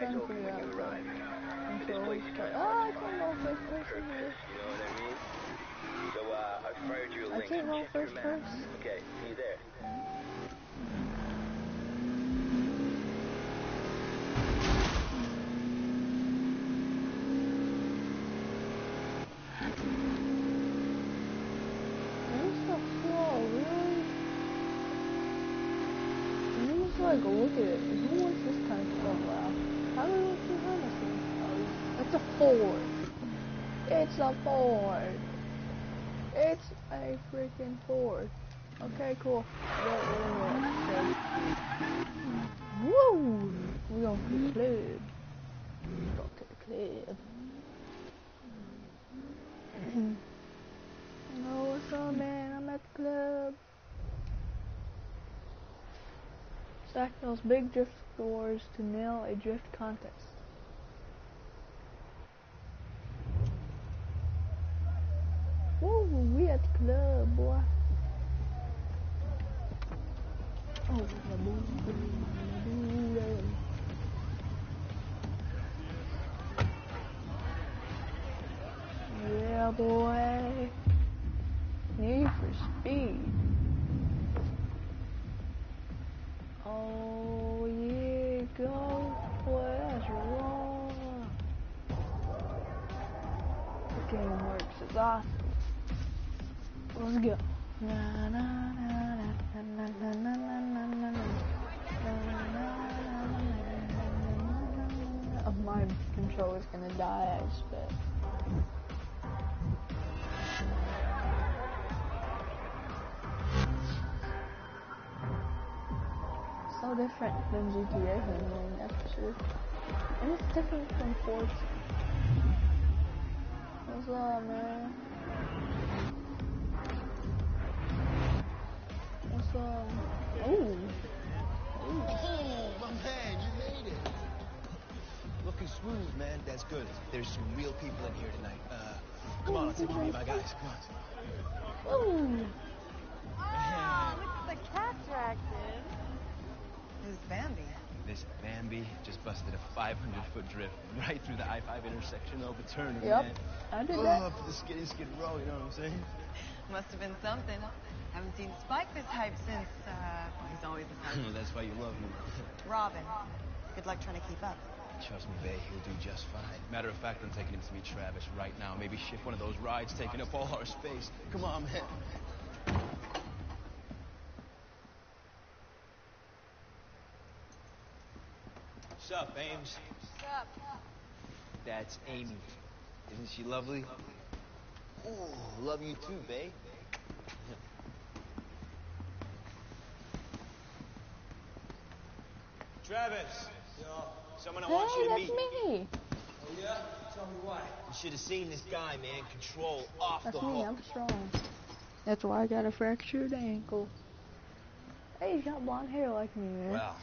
And oh, I can't roll first person. You I can't roll first person. Okay, are you there? Ford. It's a Ford. It's a freaking Ford. Okay, cool. Woo! We going to the club. Go to the club. No, what's up, man? I'm at the club. Stack those big drift scores to nail a drift contest. Woo, we at the club, boy. Oh, la. Yeah, boy. Need for speed. Oh, yeah, go. Boy, that's wrong. The game works. It's awesome. Let's go. my na, is gonna die, I spit. So different than GTA handling, that's. And it's different from Forza. What's up, man? What's? Oh. Oh, my man, you made it. Looking smooth, man. That's good. There's some real people in here tonight. Uh, come on, let's take a meet my guys. Come on. Ooh. Ah, look at the cat attracted. Who's Bambi? This Bambi just busted a 500-foot drift right through the I-5 intersection overturn. Yep, man. I did Oh, that. up the skiddy skid row, you know what I'm saying? Must have been something. I haven't seen Spike this hype since, uh, well, he's always this hype. That's why you love him. Robyn. Good luck trying to keep up. Trust me, Bay, he'll do just fine. Matter of fact, I'm taking him to meet Travis right now. Maybe shift one of those rides taking up all our space. Come on, man. What's up, Ames? What's up? That's Amy. Isn't she lovely? Ooh, love you too, babe. Travis, yo, someone I want Hey, you to that's meet. me. Oh yeah? Tell me why. You should have seen this guy, man. Control off That's the me, hook. I'm strong. That's why I got a fractured ankle. Hey, he's got blonde hair like me, man. Well,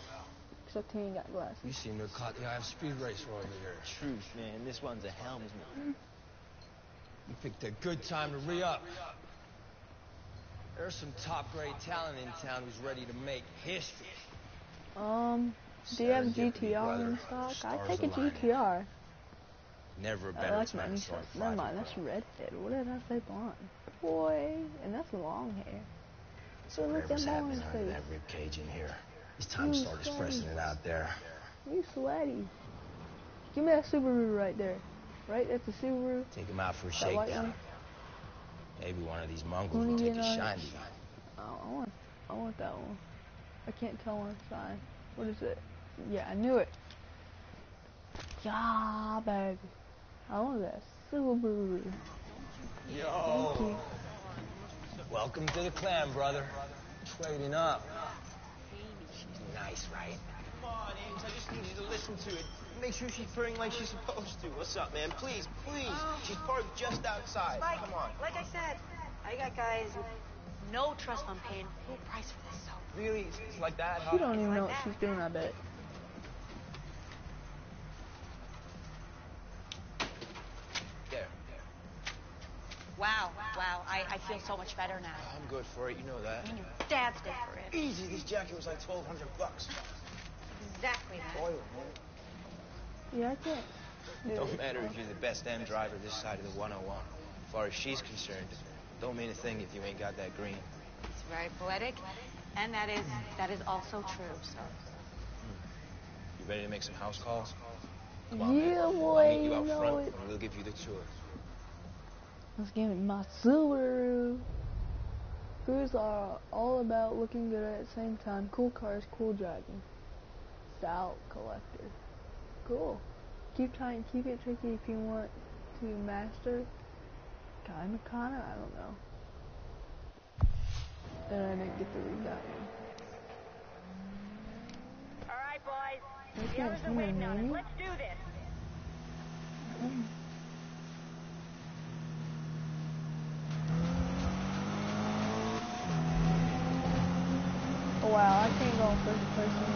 Except he ain't got glasses. you seem to have caught the eye of speed racer over here. Truth, man. This one's a helmsman. You picked a good time to re-up. There's some top-grade talent in town who's ready to make history. Um, do you have GTR in stock? I take a. GTR. Never a I better like time my new. Never mind, that's redhead. What did I say blonde? Boy, and that's long hair. So look at Whatever's that happening under face. that rib cage in here. It's time to start expressing it out there. You sweaty. Give me that Subaru right there. Right? That's a Subaru. Take him out for a shakedown. Maybe one of these mongrels will take a on it? shine to you. Oh, I want, I want that one. I can't tell on the side. What is it? Yeah, I knew it. Yeah, baby. I want that Subaru. Thank Yo, you. welcome to the clan, brother. Trading up. She's nice, right? Come on, Ames. I just need you to listen to it. Make sure she's purring like she's supposed to. What's up, man? Please, please. Oh. She's parked just outside. Mike, Come on. like I said, I got guys with no trust on paying full price for this, so Really? It's, it's like that, huh? She don't even know what she's doing, I bet. There. Wow, wow, I, I feel so much better now. I'm good for it. You know that. And your dad's good for it. Easy. This jacket was like 1,200 bucks. Exactly that. Oil, man. Yeah, I can't. It don't matter if you're the best M driver this side of the 101. As far as she's concerned, don't mean a thing if you ain't got that green. It's very poetic, and that is that is also true. So hmm. You ready to make some house calls? Come on, man. Yeah, I'll meet you you out know front, it. and we'll give you the tour. Let's give me my Subaru. Cruise are all about looking good at the same time. Cool cars, cool driving. Style collector. Cool. Keep trying, keep it tricky if you want to master. Kinda, I don't know. And I didn't get to read that one. All right, boys. The others are waiting on us. Let's do this. Mm. Oh wow, I can't go in first person.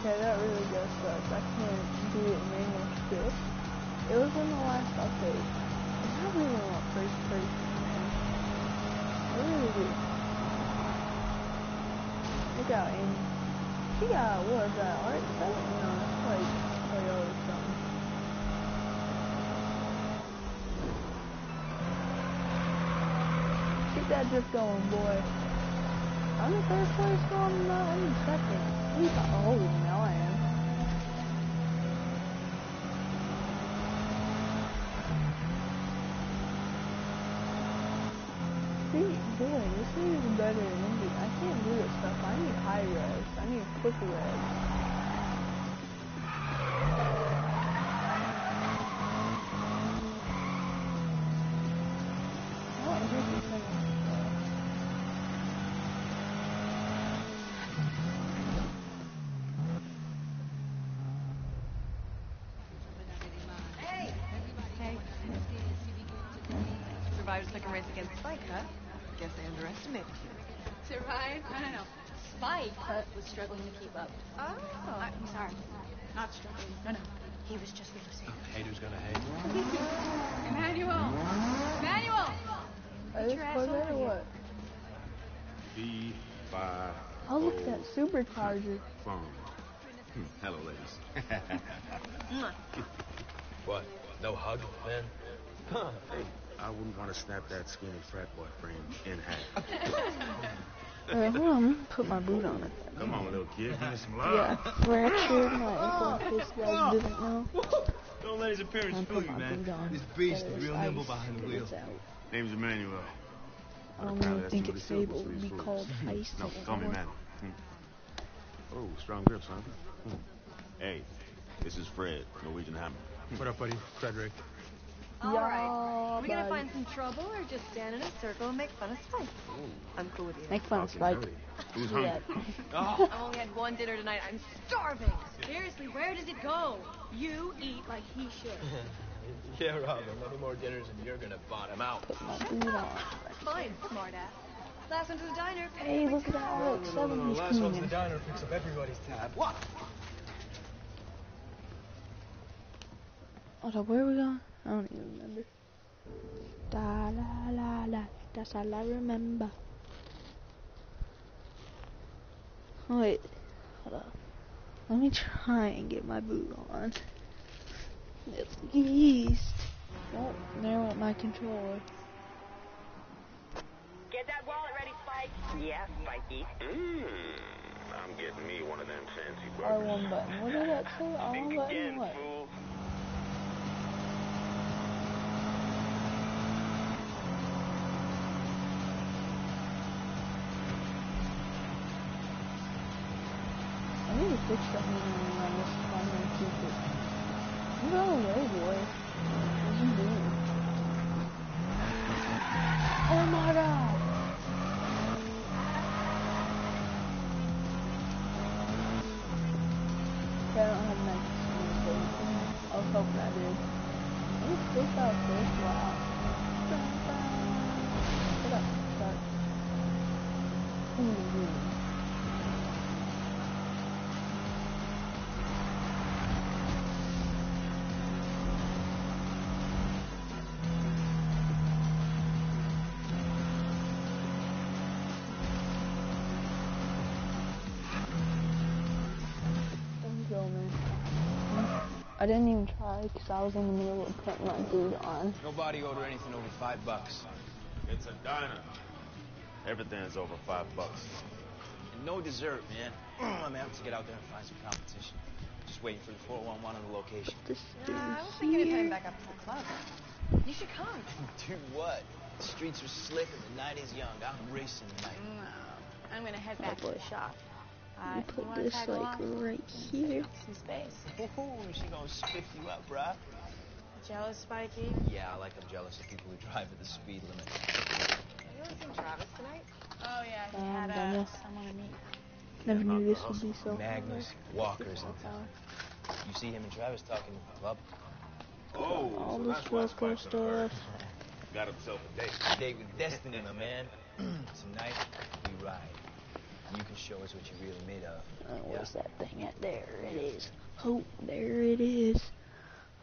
Okay, that really does suck. I can't do it manual still. It was in the last update. I really want first person, man. I really do. Look out, Amy. She got, what is that, RX-7? No, that's like Toyota or something. Keep that drift going, boy. I'm in third place, no, I'm not. I'm in second. Oh, now I am. See, boy, this thing is better than. I can't do this stuff. I need high res. I need quick res. Oh. Hey. Survived a race against Spike, huh? Guess they underestimated you. Survive. I don't know. Spike was struggling to keep up. Oh. I'm sorry, not struggling. No, no. He was just losing. Haters gonna hate. Emmanuel. Emmanuel. Are this your ass Corvette over or here. what? B five. Oh, look at that supercharger. Phone. Hmm, Hello, ladies. What? No hug, man? Huh. Hey, I wouldn't want to snap that skinny frat boy frame in half. Alright, hold on. I'm gonna put my boot on it. Come on, little kid, give me some Yeah, love. I fractured my ankle in case you guys didn't know. Don't let his appearance I fool you, man. This beast That is is real nimble behind the It wheel. is out. Name's Emmanuel. I don't Apparently really think it's syllables able to be called ice No, call me anymore. man. Hmm. Oh, strong grip, son. Hmm. Hey, this is Fred, Norwegian Hammer. What up, buddy? Frederick. All Yeah, right. Are we gonna find some trouble or just stand in a circle and make fun of Spike? I'm cool with you. Make fun of Spike. Who's hungry? that. Oh, I only had one dinner tonight. I'm starving. Seriously, where does it go? You eat like he should. yeah, Robyn. Many more dinners and you're gonna bottom out. Put my boot on. Fine, smartass. Last one to the diner. Hey, look at that RX-7 No, no, no, last one's cleaning. the diner picks up everybody's tab. What? Hold up, where are we going? I don't even remember. Da la la la, that's all I remember. Oh, wait, hold up. Let me try and get my boot on. At least. Oh, there went my controller. Get that wallet ready, Spike. Yeah, Spikey. Mmm. I'm getting me one of them fancy R1 button. What did that say? R1 Think button? again, What? fool. I need to fix the handling on this if I'm gonna keep it. Away, boy. I didn't even try because I was in the middle of putting my boot on. Nobody order anything over five bucks. It's a diner. Everything's over five bucks. And no dessert, man. I'm gonna have to get out there and find some competition. Just waiting for the 411 on the location. This Uh, I was is thinking of here. heading back up to the club. You should come. Do what? The streets are slick and the night is young. I'm racing tonight. No, I'm gonna head back to the shop. Uh, You you put this like right here. Some space. Ooh, she gonna spiff you up, bruh. Jealous, Spikey? Yeah, I like I'm jealous of people who drive at the speed limit. Have you ever seen Travis tonight? Oh yeah, he Um, had uh, someone to meet. Never knew this would be so Magnus hard. Walker's in town. You see him and Travis talking at the club? Oh, All so this that's why local Spike's in a hurry. stuff. Got himself a date. Date with destiny, my man. Tonight, we ride. You can show us what you're really made of. Uh, where's that thing at? There it is. Oh, there it is.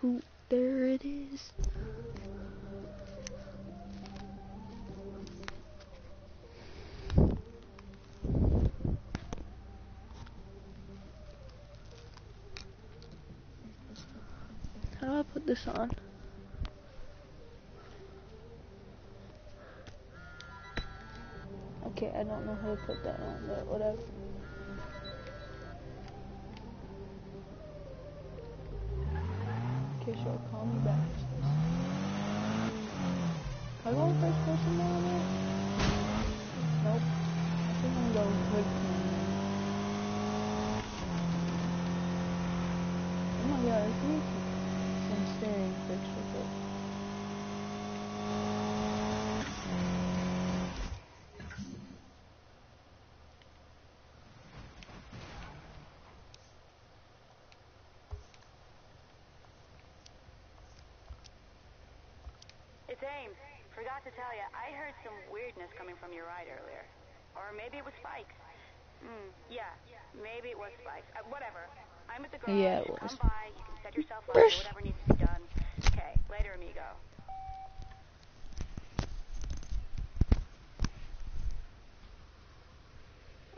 Oh, there it is. How do I put this on? Okay, I don't know how to put that on, but whatever. Okay, sure, call me back. Can I go first person now? man? Nope. I think I'm going quick. Oh my god, I need some, some steering fixed real quick. It's Ames. Forgot to tell you, I heard some weirdness coming from your ride earlier. Or maybe it was Spikes. Hmm, yeah, maybe it was Spikes. Uh, whatever. I'm at the garage. Yeah, it was. Come by. You can set yourself up. Brush. Do whatever needs to be done. Okay, later, amigo.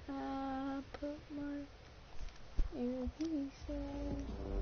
I put my in.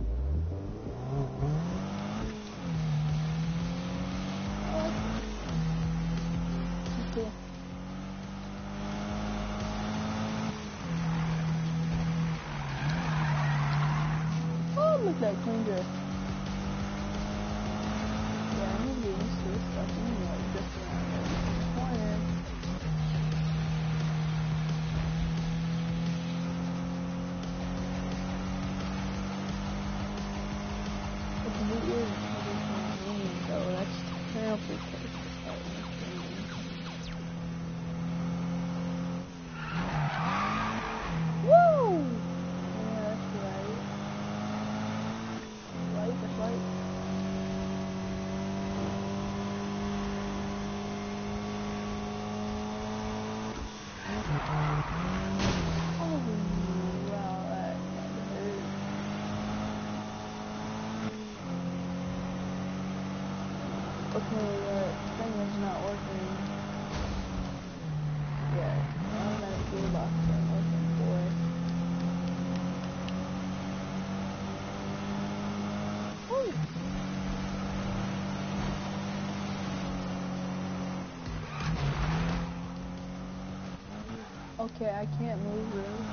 Okay, I can't move really.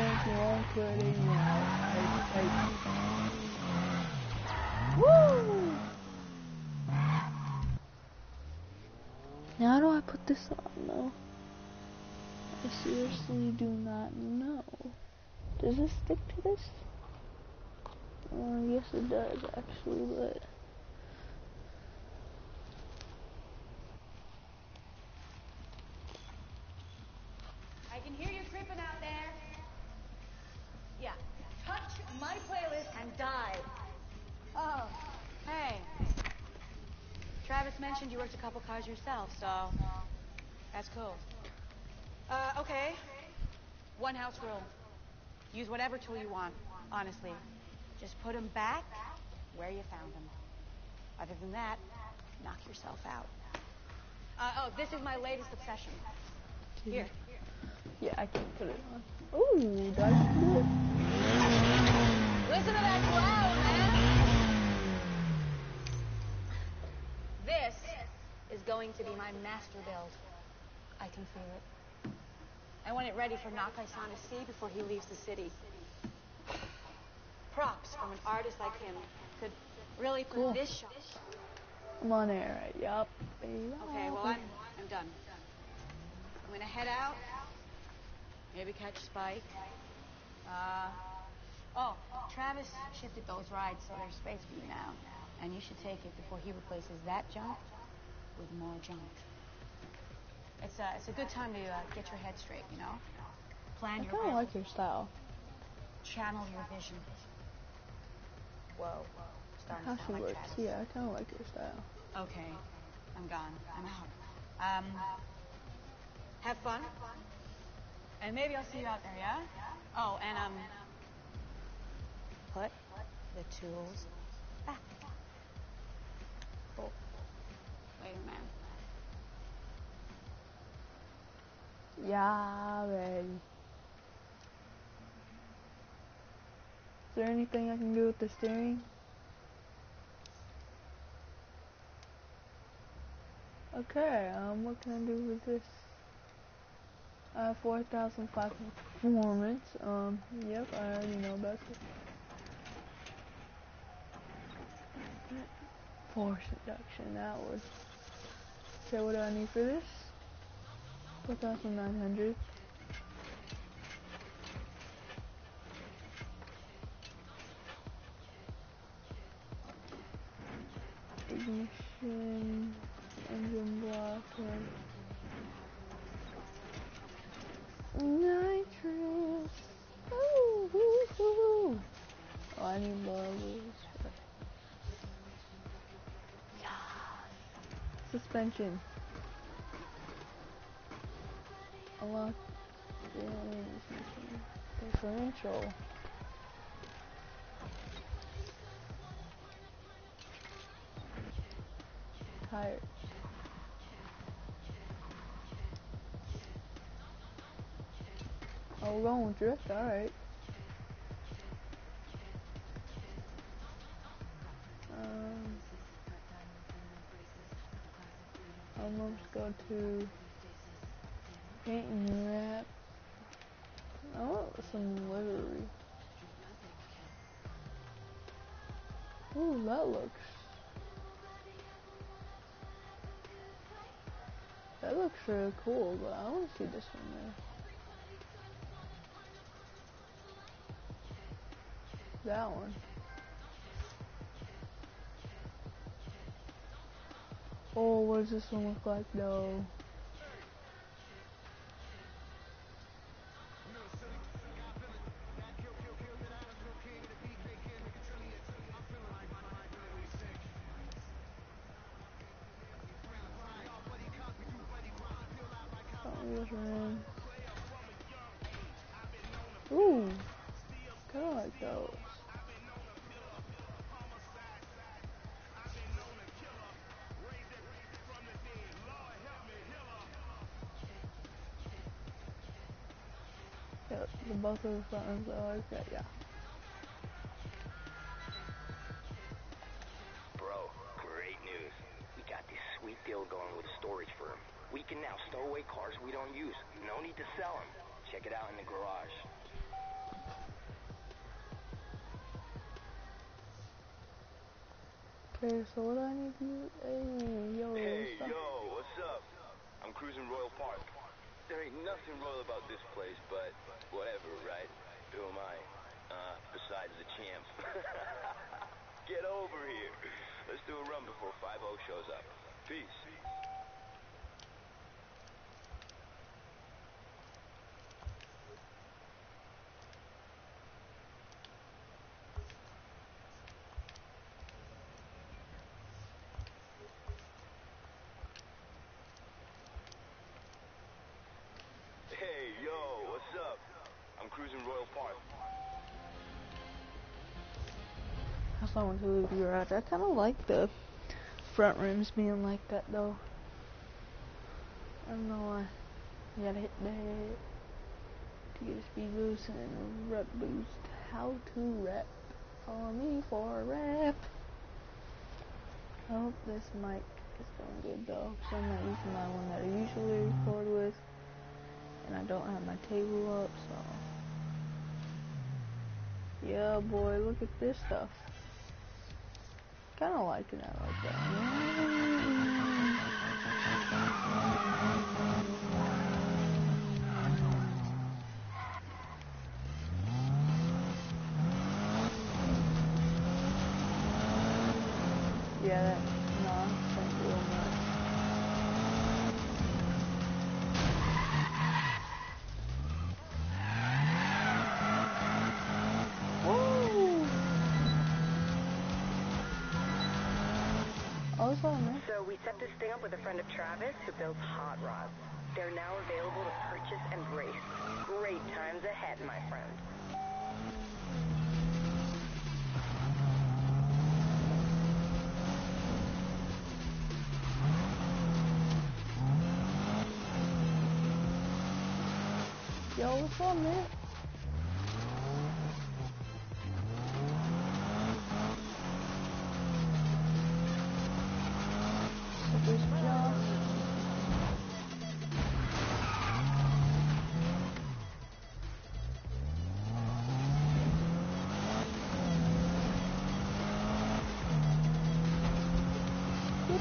This, thank you, I'm quitting now, I, Woo! Now, how do I put this on, though? I seriously do not know. Does this stick to this? Well, yes it does, actually, but... I can hear you creeping out there. Yeah. Touch my playlist and die. Oh, hey. Travis mentioned you worked a couple cars yourself, so that's cool. Uh, okay. One house rule. Use whatever tool you want, honestly. Just put them back where you found them. Other than that, knock yourself out. Uh, oh, this is my latest obsession. Here. Yeah, I can put it on. Ooh, that's good. Listen to that cloud, man. This is going to be my master build. I can feel it. I want it ready for Nakai-san to see before he leaves the city. Props from an artist like him could really put Cool. this shot. I'm on air? Yup. Okay, well, I'm, I'm done. I'm gonna head out. Maybe catch Spike. Uh, oh, Travis shifted those rides so there's space for you now. And you should take it before he replaces that junk with more junk. It's a, it's a good time to uh, get your head straight, you know? Plan I your kind of like your style. Channel your vision. Whoa. Starting How to she sound like. Travis. Yeah, I kind of like your style. Okay, I'm gone. I'm out. Um, have fun. And maybe I'll see you out there, yeah? Oh, and um, put the tools back. Cool. Yeah, baby. Is there anything I can do with the steering? Okay, um, what can I do with this? Uh, 4,005 performance. Um, yep, I already know about this. Force reduction, that was. What do I need for this? 4,900. Ignition, engine block, and nitrous. Ooh, ooh, ooh. Oh, I need bubbles. Suspension. Unlock differential. Tire. Oh, with drift, alright. Um, almost go to paint and wrap. I want some livery. Ooh, that looks. That looks really cool, but I want to see this one there. That one. Oh, what does this one look like though? Both of the ones are like that, yeah. Bro, great news. We got this sweet deal going with a storage firm. We can now stow away cars we don't use. No need to sell them. Check it out in the garage. Okay, so what do I need to do? Hey, yo, Hey, yo, what's up? I'm cruising Royal Park. There ain't nothing royal about this place, but whatever, right? Who am I? Uh, besides the champ. Get over here. Let's do a run before 5 shows up. Peace. Hey, yo, what's up? I'm cruising Royal Park. I saw one to the garage. I kind of like the front rooms being like that though. I don't know why. You gotta hit the head to get a speed boost and a rep boost. How to rep? Follow me for a rep. I hope this mic is going good though, because I'm not using my one that I usually record with, and I don't have my table up, so. Yeah, boy, look at this stuff. Kinda liking it like that. It's on there. Eh? So we set this thing up with a friend of Travis who builds hot rods. They're now available to purchase and race. Great times ahead, my friend. Yo, what's up, man?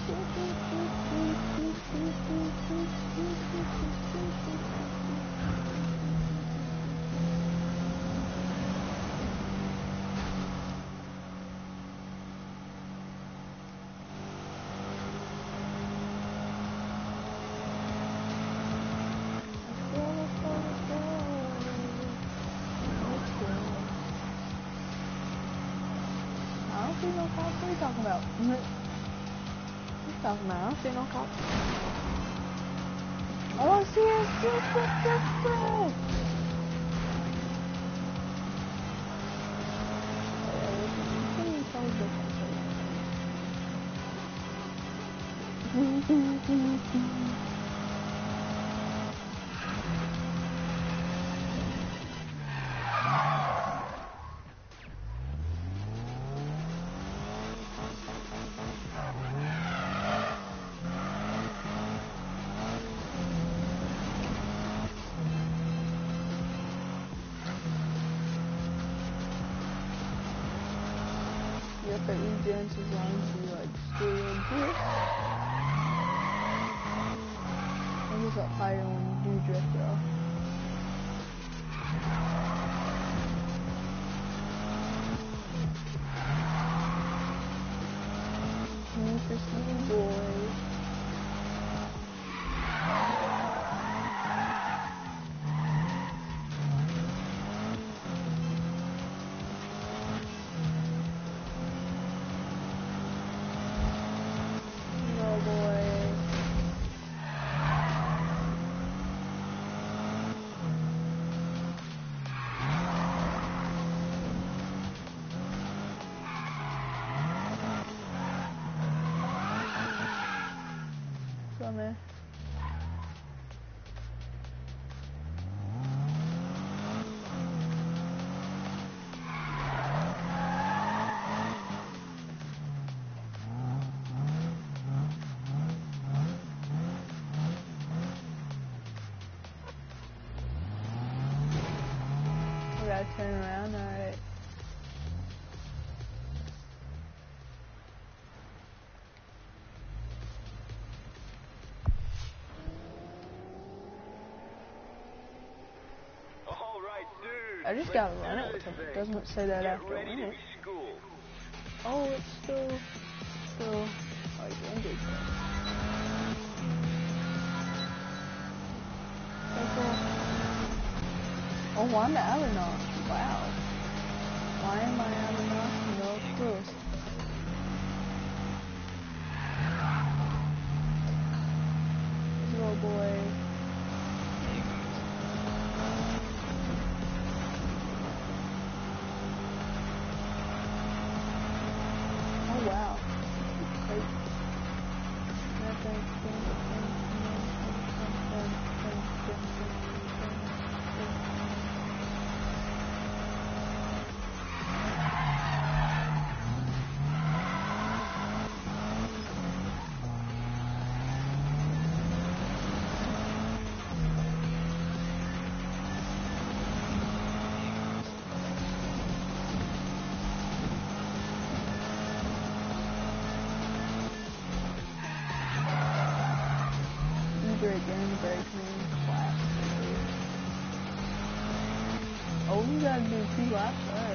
Thank you. Yep, I just gotta run it doesn't say that after win it. Oh, it's still, still, oh, like, ended. Oh, I'm Avanos. Wow. Oh, we gotta do two laps,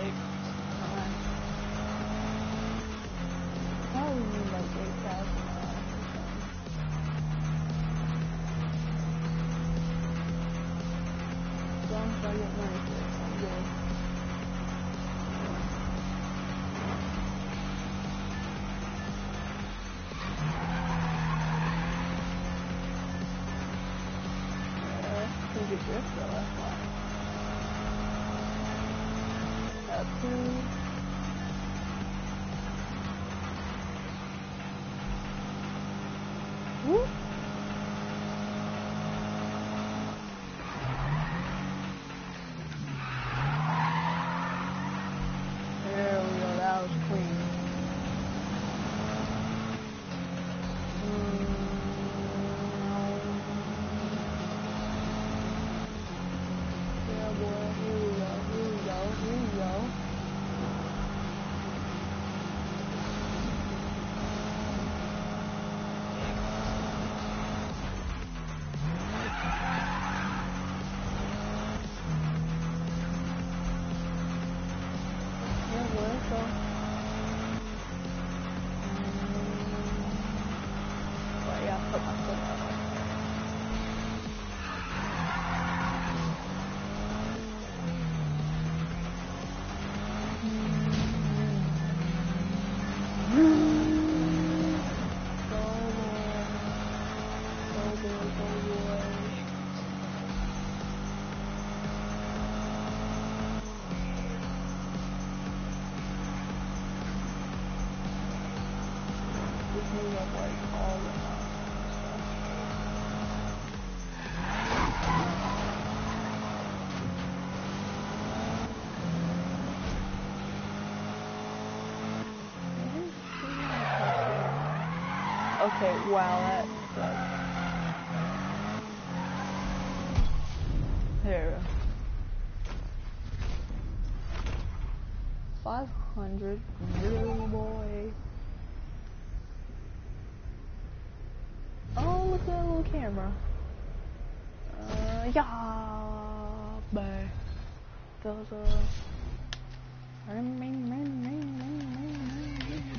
sucks. There. Five hundred, really boy. Oh, look at that little camera. Uh, yeah, but there's a. Ring, ring, ring, ring, ring, ring, ring,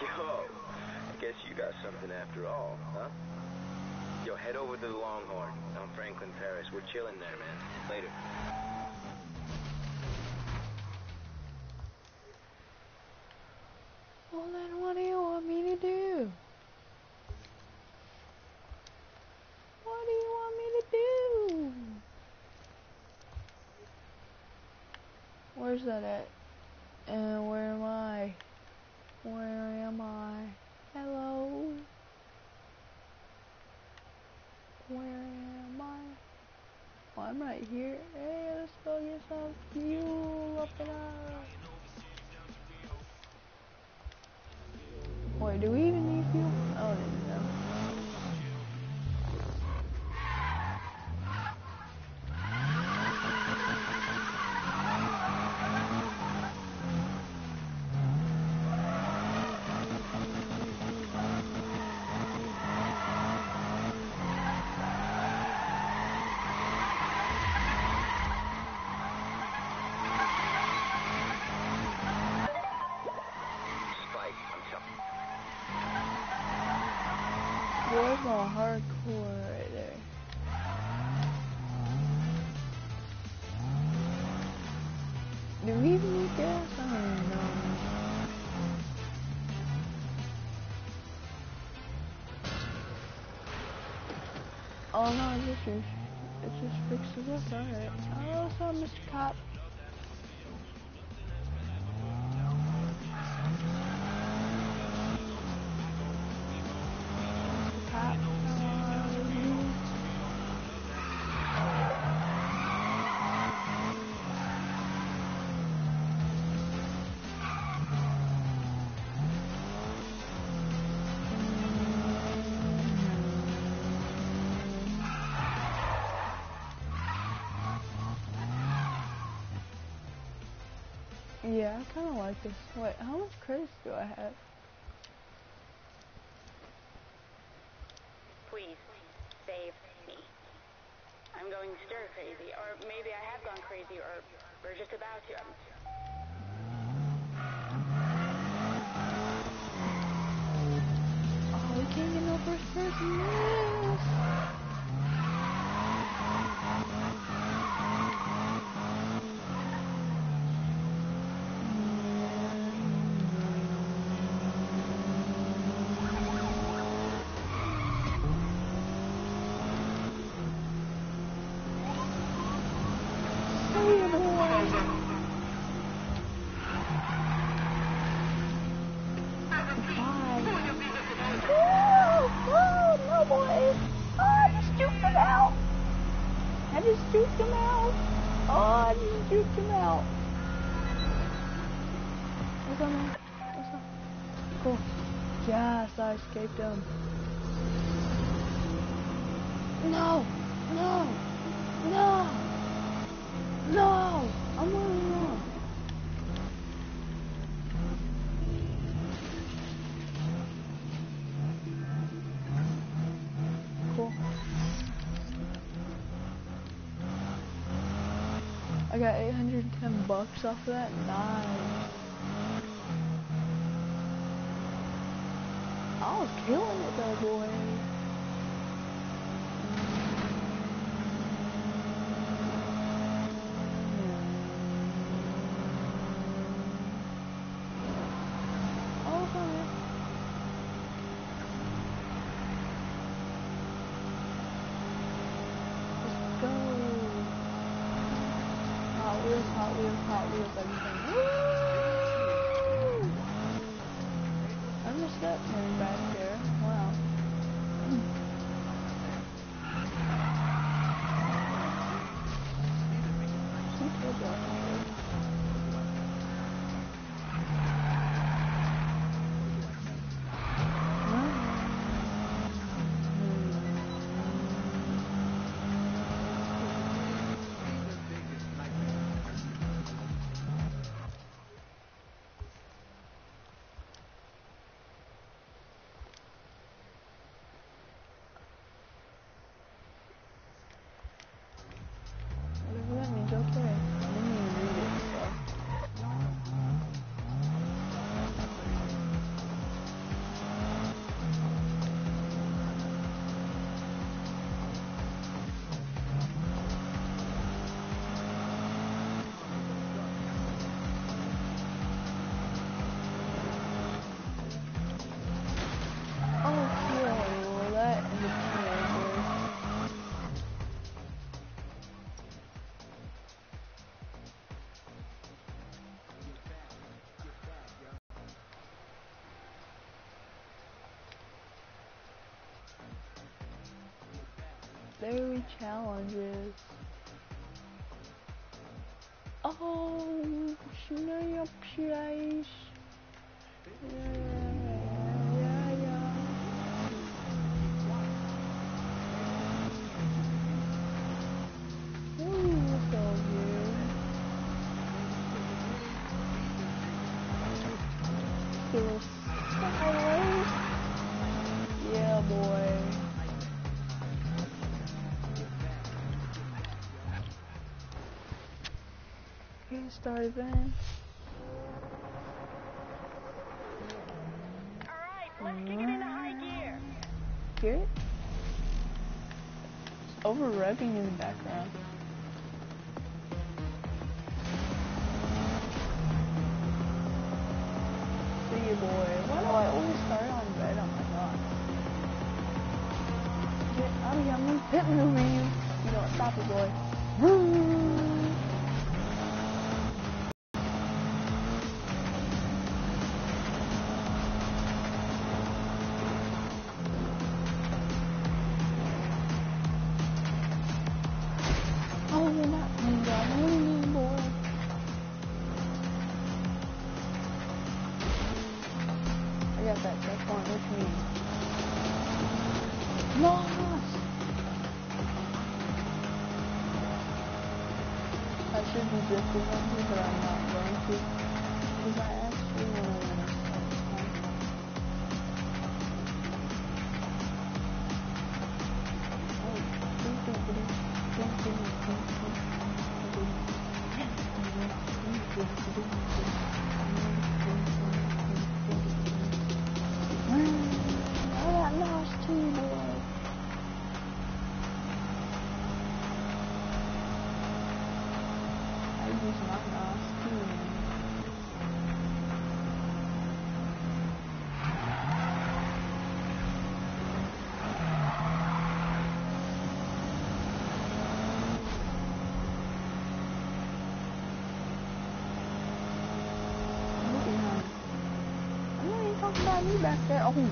Yo, I guess you got something after all, huh? Yo, head over to the Longhorn on Franklin Paris. We're there, man. Later. Well then, what do you want me to do? What do you want me to do? Where's that at? Do we it just, it just fixes up. Alright. Oh, I saw Mr. Cop. Yeah, I kind of like this. Wait, how much credits do I have? box off that? Nice. very challenges. Oh, scenery up place. Bye bye. Me back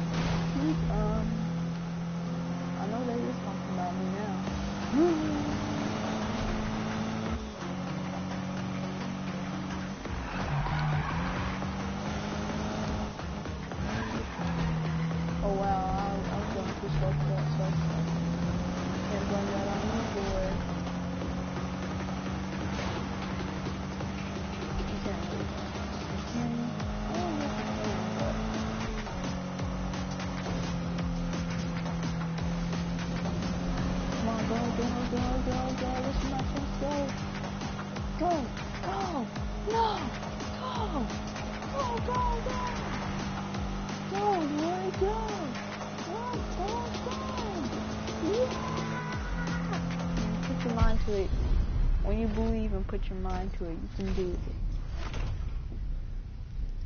it, you can do it.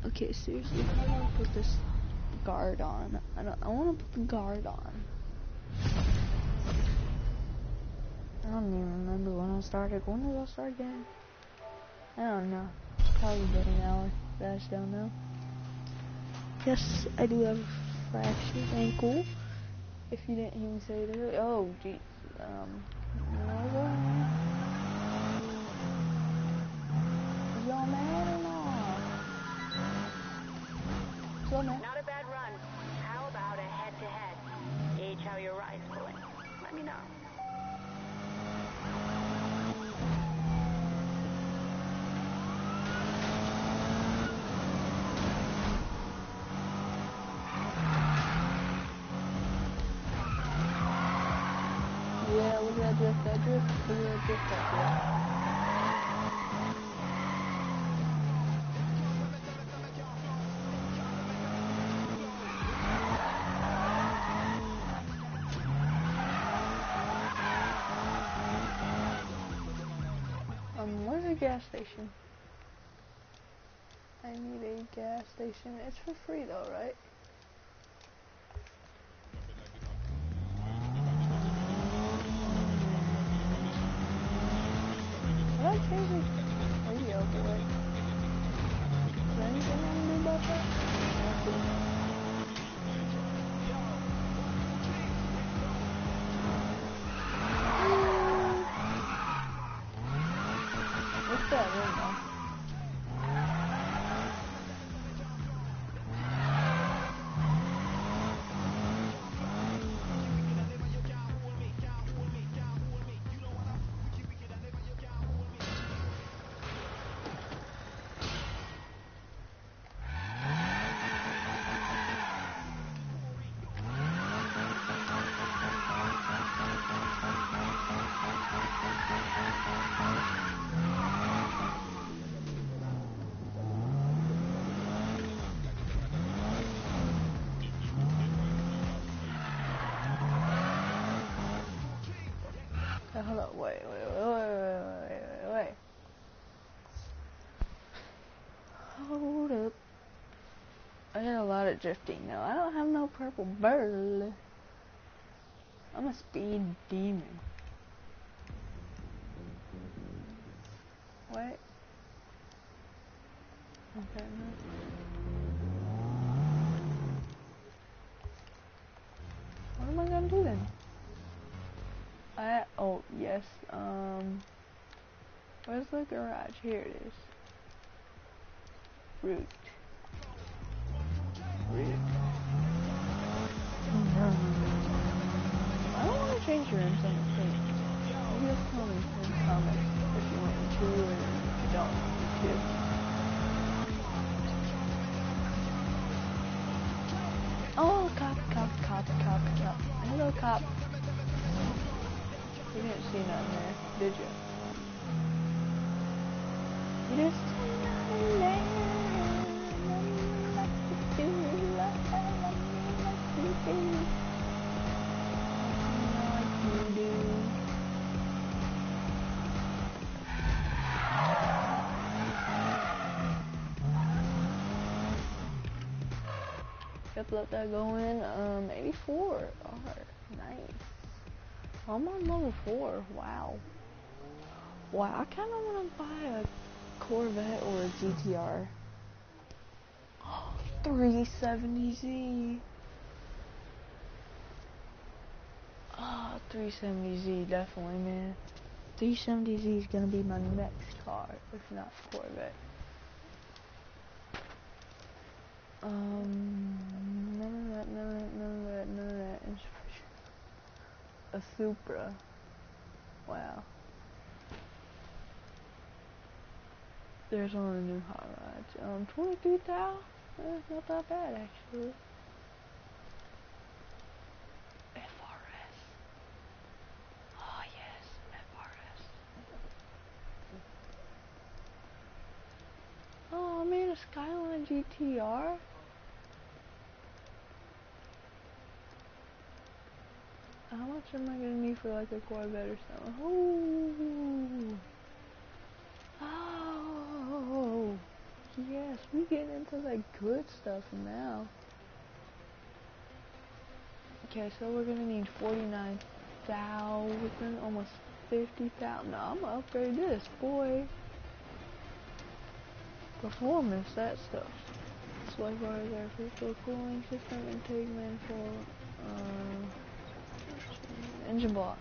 Okay, seriously, I want to put this guard on. I don't. I want to put the guard on. I don't even remember when I started. When did I start again? I don't know. Probably been an hour. I don't know. Yes, I do have a fractured ankle. If you didn't hear me say that. Oh, jeez. Um, is Mad. Not a bad run. How about a head-to-head? Gauge how your ride's going. Let me know. Yeah, at that drift, that drift. At that drift, that drift. Um, where's the gas station? I need a gas station. It's for free though, right? Got a lot of drifting now. I don't have no purple bird. I'm a speed demon. What? Okay. What am I gonna do then? I oh yes, um where's the garage? Here it is. Root. Did you? Yep, let that go in. Um, 84. Alright, nice. I'm on level 4. Wow. Wow, I kind of want to buy a Corvette or a GTR. 370Z. Ah, 370Z, definitely, man. 370Z is gonna be my next car, if not Corvette. Um, none of that, none of that, none of that, none of that. A Supra. Wow. There's of the new hot rods. Um, 23,000? Eh, not that bad, actually. FRS. Oh, yes, FRS. Oh, I made a Skyline GTR. How much am I gonna need for like a Corvette or something? Oh, yes, we getting into the good stuff now. Okay, so we're gonna need forty-nine thousand, almost fifty thousand. No, I'm gonna upgrade this, boy. Performance, that stuff. Slave bars, air filter, cooling system, intake manifold. Uh, engine block.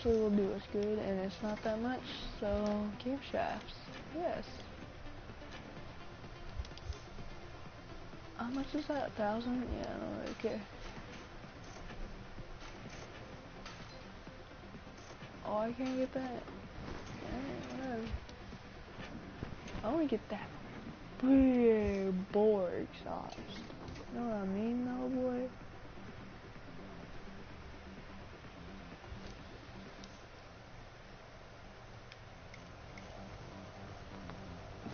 Actually will do us good and it's not that much, so camshafts. Yes. How much is that? A thousand? Yeah, I don't really care. Oh, I can't get that. Yeah. I want to get that big board. You know what I mean, though, boy?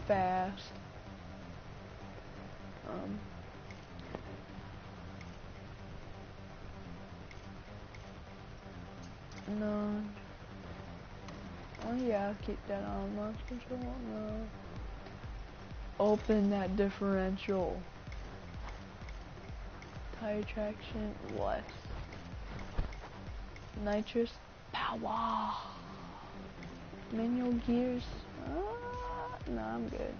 Fast. Um. No. Oh yeah, keep that on launch control. No. Open that differential. Tire traction, what? Nitrous power. Manual gears. Uh, no, I'm good.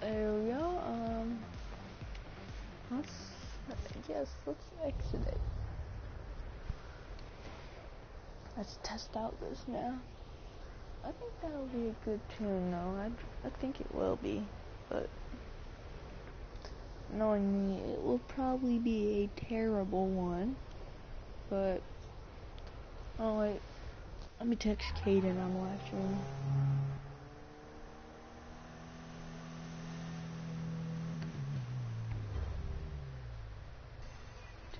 There we go. Um, let's yes, let's exit it. Let's test out this now. I think that'll be a good tune, though. I I think it will be, but knowing me, it will probably be a terrible one. But oh wait, let me text Caden on live stream.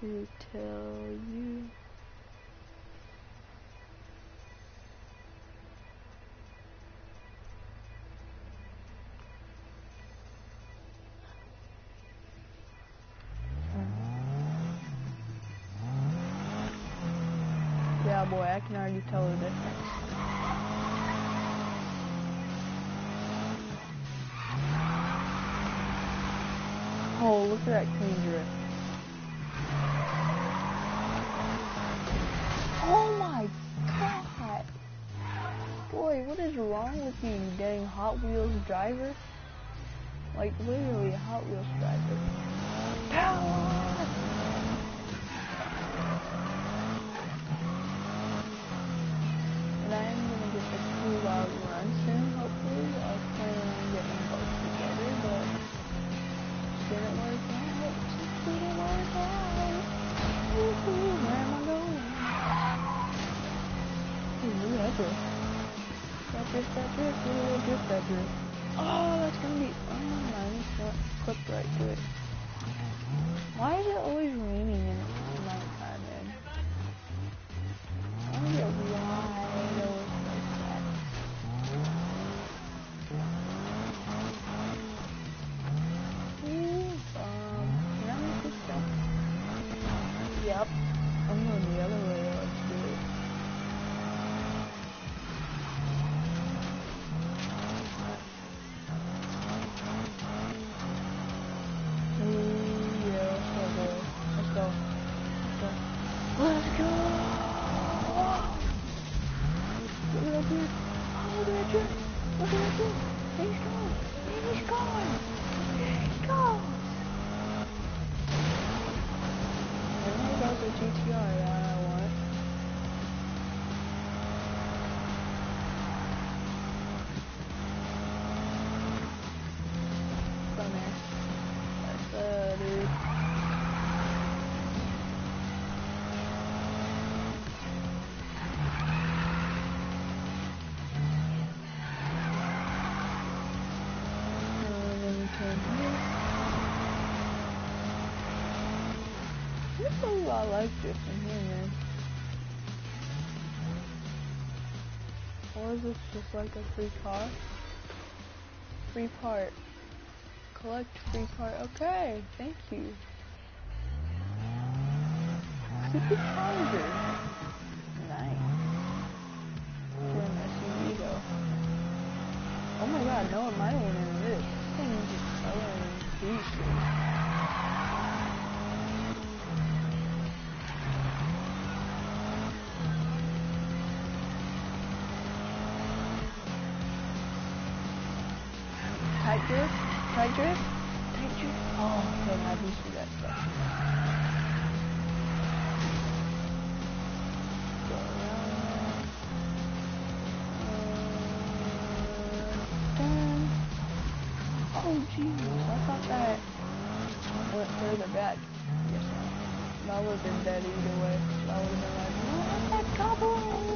to tell you getting Hot Wheels driver. Like literally Hot Wheels driver. like a free car? Free part. Collect free part. Okay, thank you. Super Tigress? Tigress? Tigress? Oh, then I do see that stuff. Oh, Jesus, I thought that went further back. Yes, I would have been dead either way. I would have been like, what? That goblin!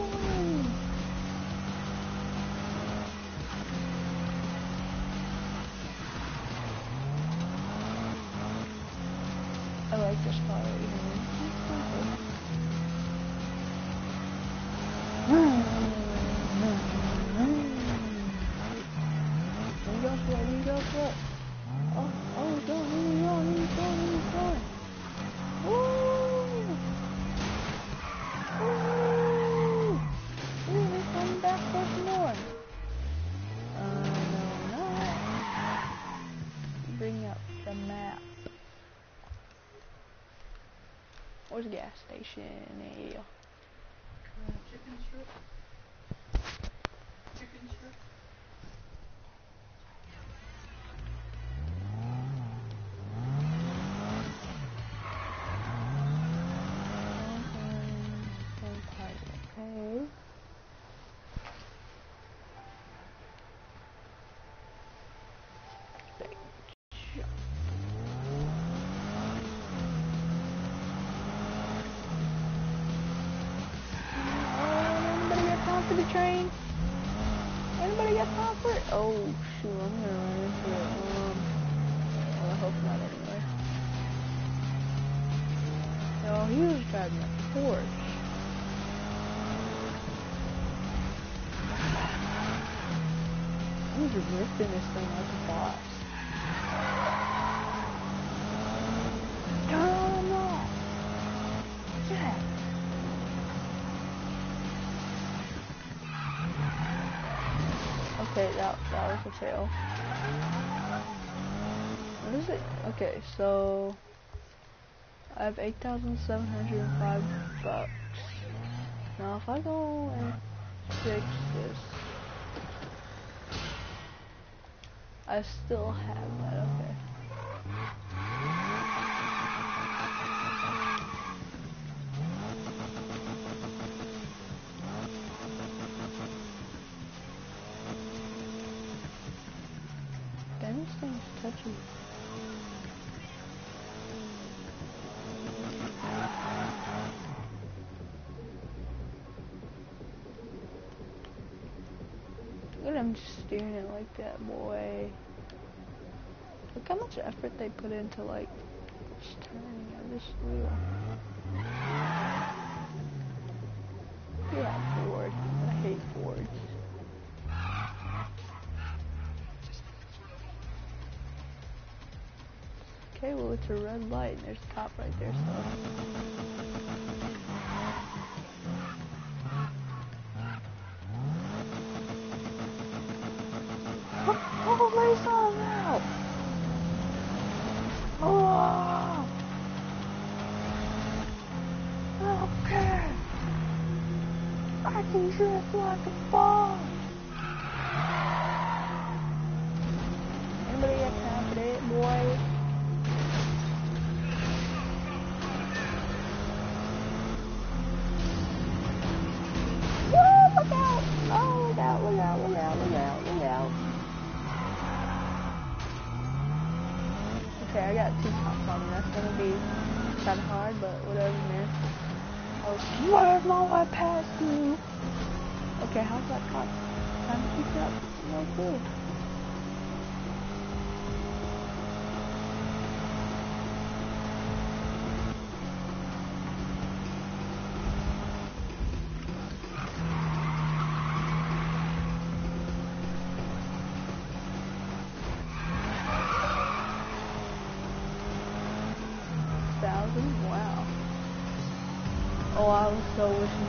Chicken strip? train? What is it? Okay, so I have 8,705 bucks. Now if I go and fix this, I still have that, put into like just turning of this wheel. Yeah, Ford. I hate Fords. Okay, well it's a red light and there's a cop right there, so. I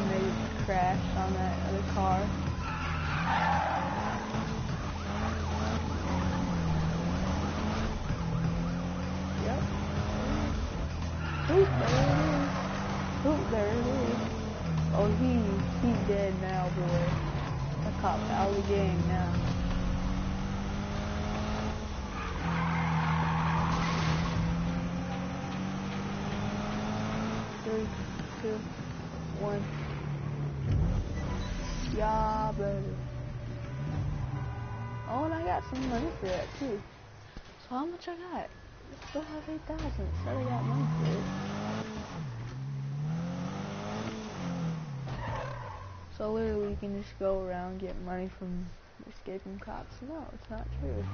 much I got? I still have 8,000. Said I got money for it. So literally you can just go around get money from escaping cops. No, it's not true.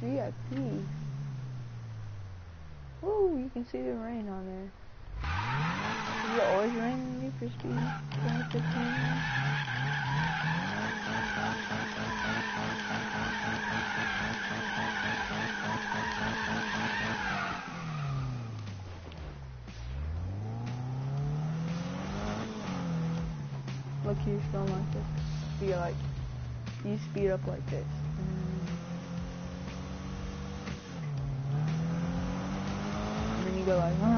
VIP. Ooh, you can see the rain on there. It always raining Need for Speed 2015? Look, you film like this. Be like, you speed up like this. And then you go like,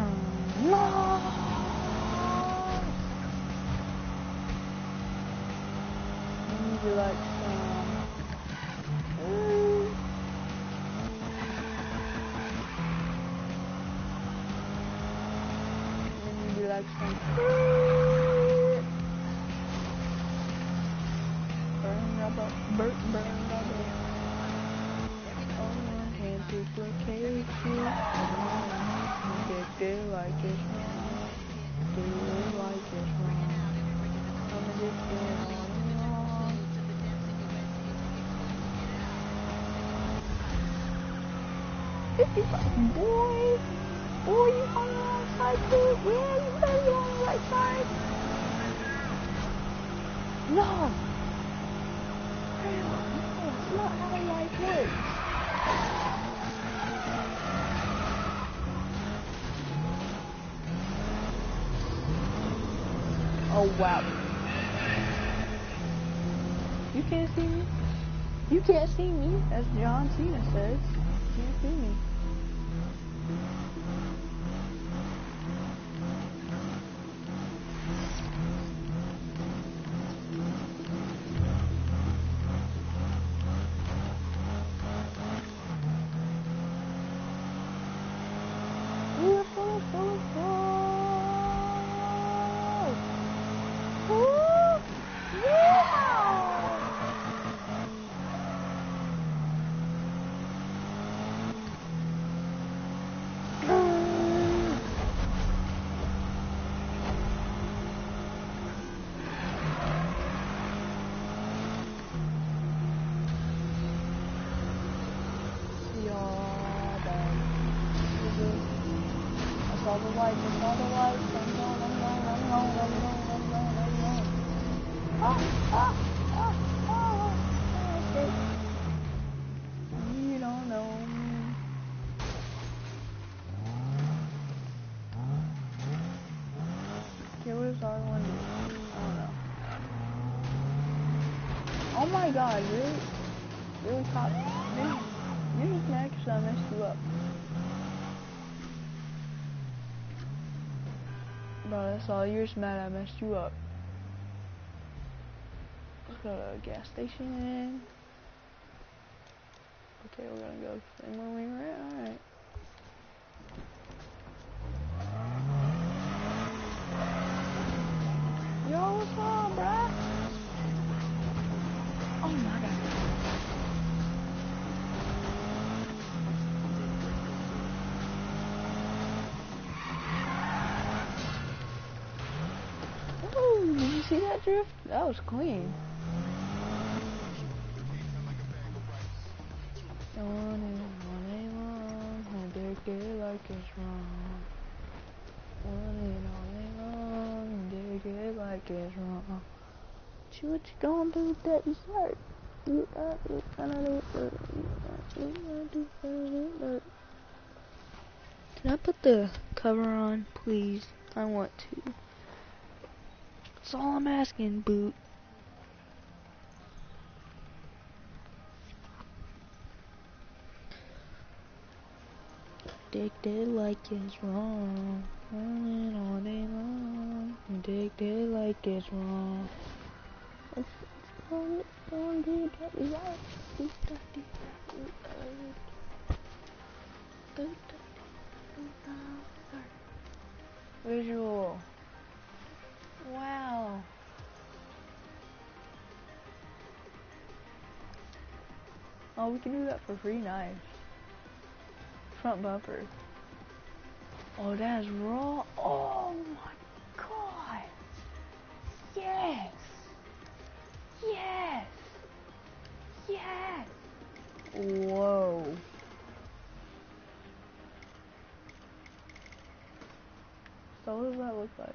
wow. You can't see me. You can't see me, as John Cena says. That's all. You're just mad I messed you up. Let's go to a gas station. Okay, we're gonna go same where we were at. Alright. Was clean. On and they get like it's wrong. On and they get like it's wrong. See what you gonna do with that dessert? You got do it. You it. Can I put the cover on, please? I want to. That's all I'm asking, Boot. Addicted like it's wrong. Running all day long. Addicted like it's wrong. It's do that, do that. Do that, do that. Visual. Wow. Oh, we can do that for free. Nice. Front bumper. Oh, that's raw. Oh my god. Yes. Yes. Yes. Whoa. So what does that look like?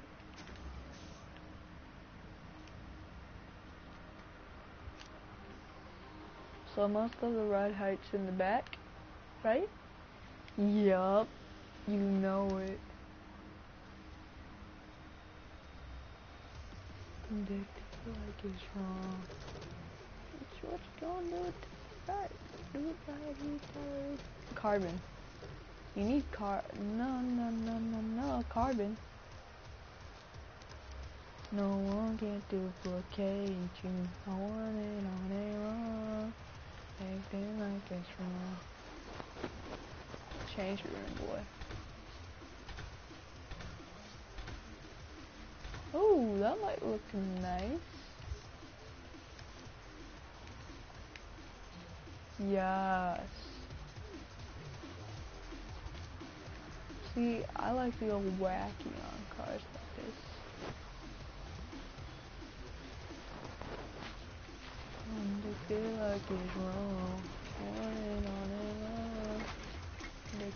So most of the ride height's in the back, right? Yup. You know it. Addicted like it's wrong. It's what you gonna do it right. Do it right, do. Carbon. You need car. No, no, no, no, no. Carbon. No one can duplicate you. I want it on a wrong. Acting like it's wrong. Change room, boy. Oh, that might look nice. Yes. See, I like the old wacky on cars like this. And they feel like it's wrong. On and on and on. They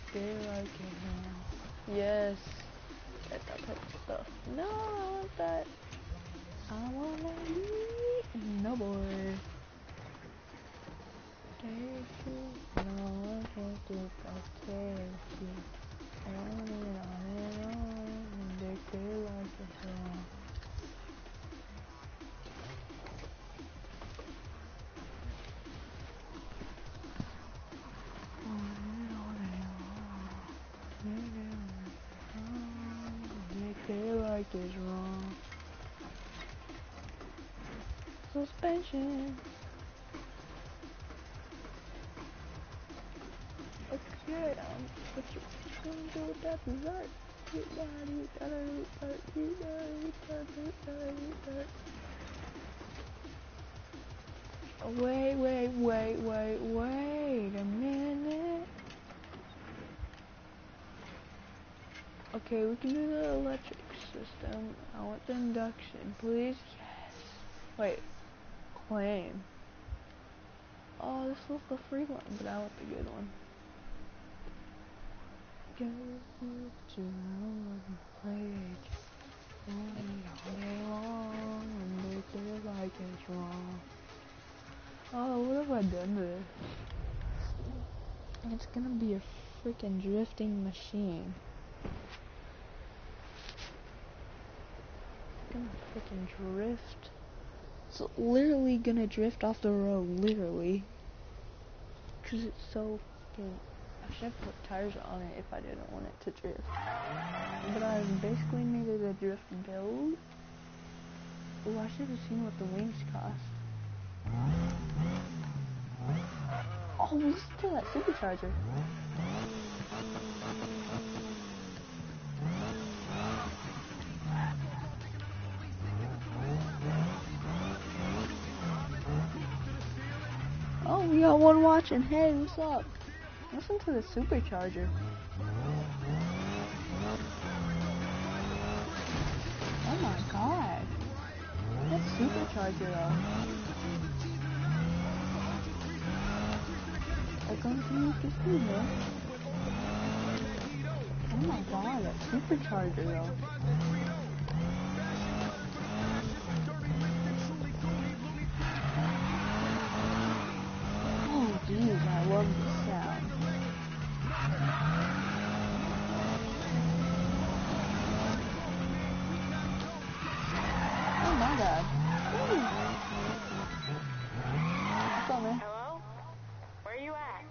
wrong. Yes. That type of stuff. No, I want that. I want to that. No boy. Take you. No, I can't do that. Take you. On and on and on. And they feel like it's wrong. Bike is wrong. Suspension. Okay, um, what you gonna do with that dessert? Wait, wait, wait, wait, wait a minute. Okay, we can do the electric system. I want the induction, please. Yes. Wait. Claim. Oh, this was a free one, but I want the good one. Go like. Oh, what have I done this? It's gonna be a freaking drifting machine. Gonna freaking drift. It's literally gonna drift off the road, literally. Cause it's so fucking. I should have put tires on it if I didn't want it to drift. But I basically it a drift build. Oh, I should have seen what the wings cost. Oh, listen to that supercharger. Oh, we got one watching. Hey, what's up? Listen to the supercharger. Oh my god. That's supercharger though. Like on the computer. Oh my god, that's supercharger though. Oh jeez, I love the sound. Oh my god. Woo. What's up, man? Hello? Where you at?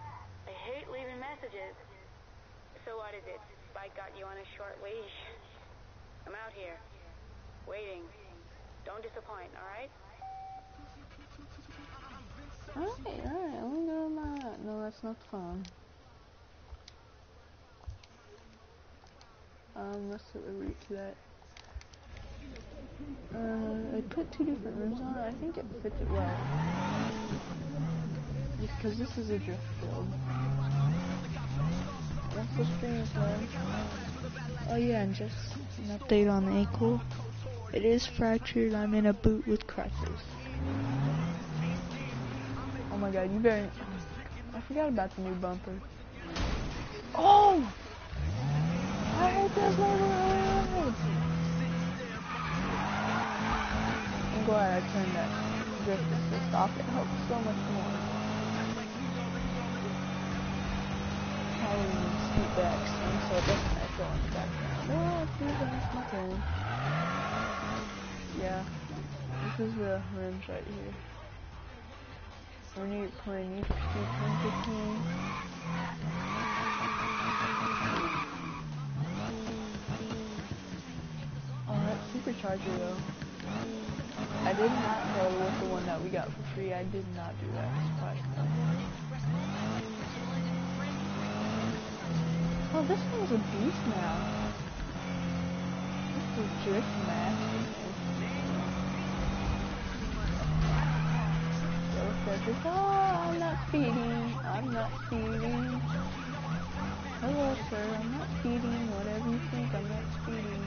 I hate leaving messages. So what is it? Spike got you on a short leash. I'm out here. Waiting. Don't disappoint, alright? Alright, alright, let me go to my... No, that's not fun. phone. Um, let's set the route to that. Uh, I put two different rooms on it. I think it fits it well. Just because this is a drift build. Once the stream is done. Oh yeah, and just an update on the ankle. It is fractured. I'm in a boot with crutches. Oh my god, you better... I forgot about the new bumper. Oh! I hate this neighborhood! I'm glad I turned that drift assist off. It helps so much more. Probably need to scoot back so it doesn't echo in the background. Oh, it's moving, it's my turn. Yeah. This is the rims right here. Need playing Need for Speed 2015. Oh, that supercharger though. I did not go with the one that we got for free. I did not do that. Oh, this thing's a beast now. This is drift master. Oh, I'm not speeding. I'm not speeding. Hello, sir. I'm not speeding. Whatever you think, I'm not speeding.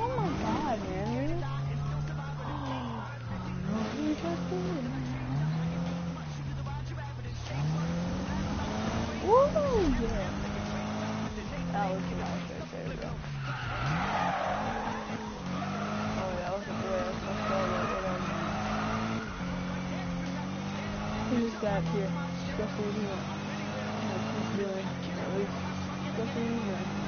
Oh my god, man. Really? Oh, you just did. Woo! Yeah. That was nice right there, bro. Oh, that was a blast. Let's go, whatever. Who's got here? Guess what. At least, guess what he's doing.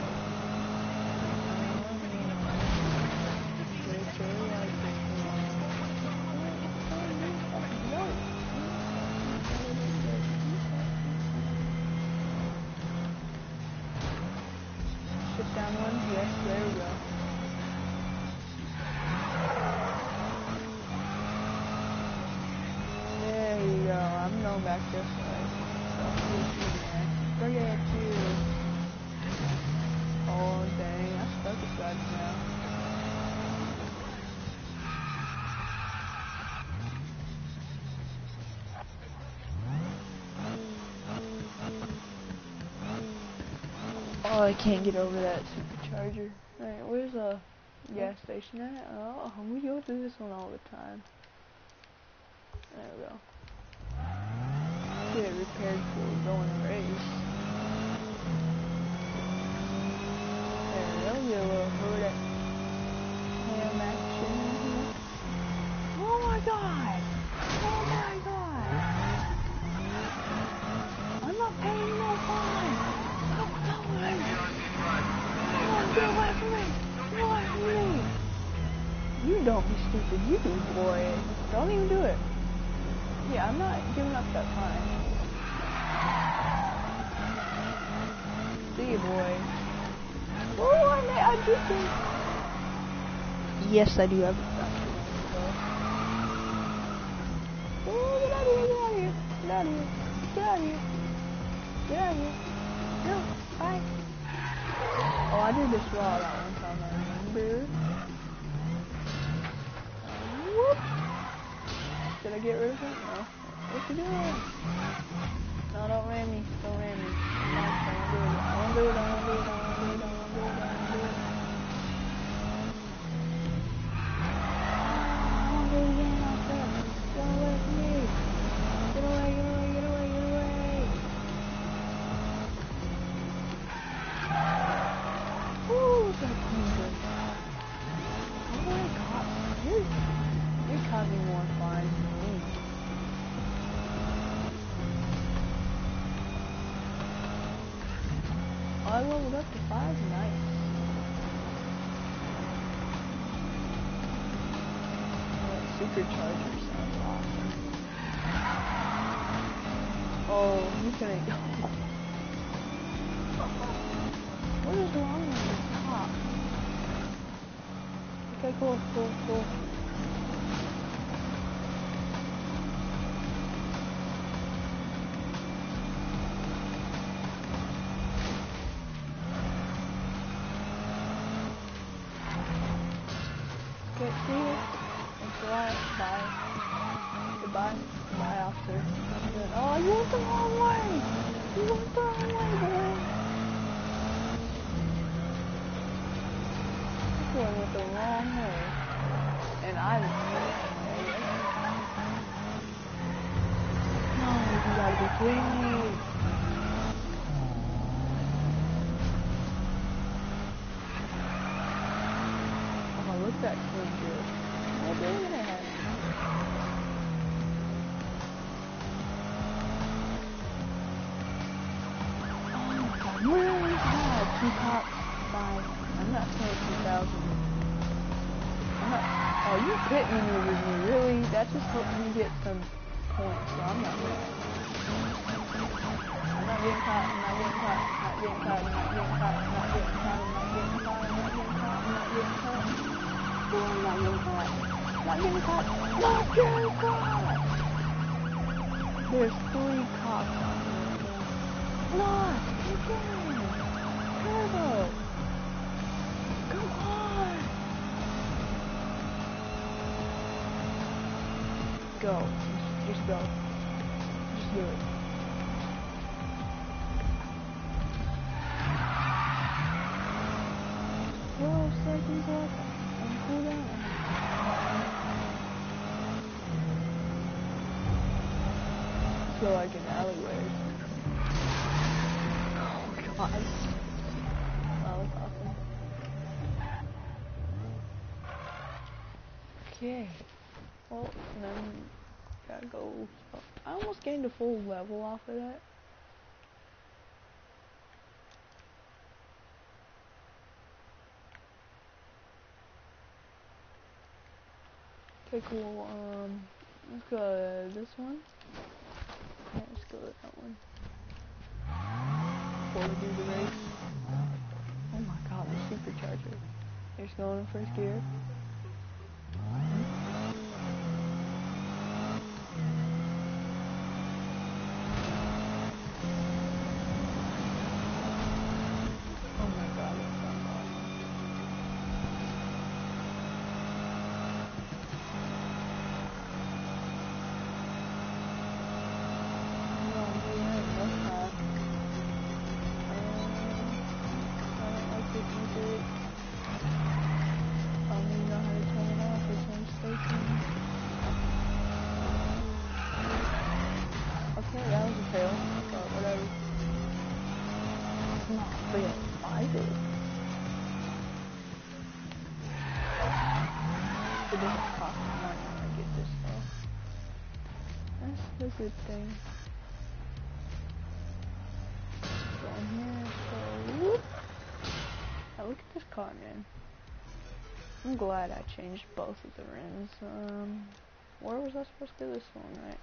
I can't get over that supercharger. Alright, where's a gas station at? Oh, we go through this one all the time. There we go. Get it repaired before we race. There go, get a little hood at ham action. Oh my god! Oh my god! I'm not paying no fine! Get away from me! Away from me! You don't be stupid, you do, boy. Don't even do it. Yeah, I'm not giving up that time. See you, boy. Oh, I, may, I did this. Yes, I do have a Oh, get out of here, get out of here. Get out of here. Get out of here. Get out of here. No, bye. Oh, I did this raw that one time, I remember. Whoop. Did I get rid of it? No. What you doing? No, don't ram me. Don't ram me. I won't do it. I won't do it. I won't do it. I won't do it. I won't do it. I won't do it. I full level off of that. Okay, cool. Um, let's go to this one. Yeah, let's go to that one. Before we do the race. Oh my god, the supercharger. It's going in first gear. Glad I changed both of the rims. Um, where was I supposed to do this one, right?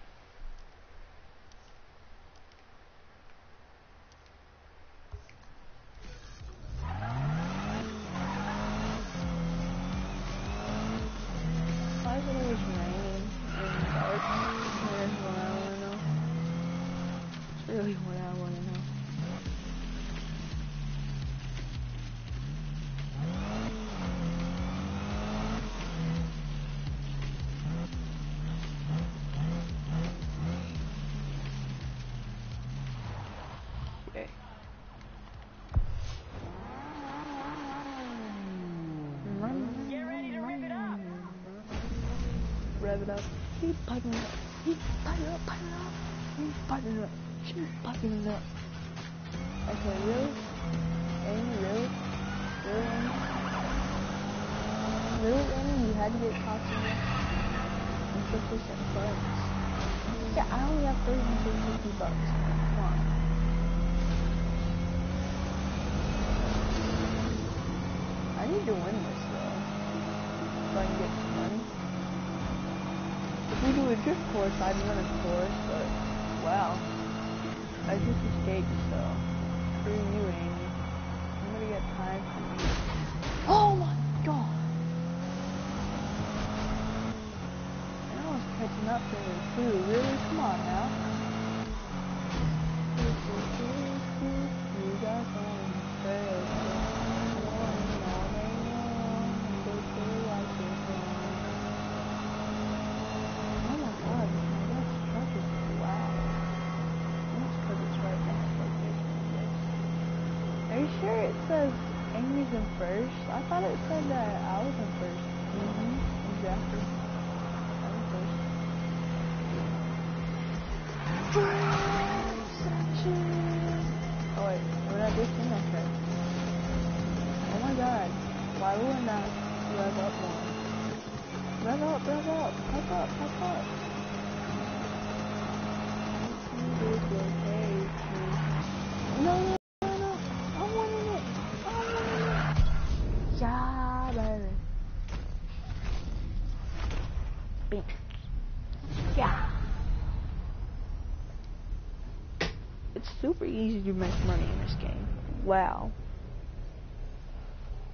Super easy to make money in this game. Wow.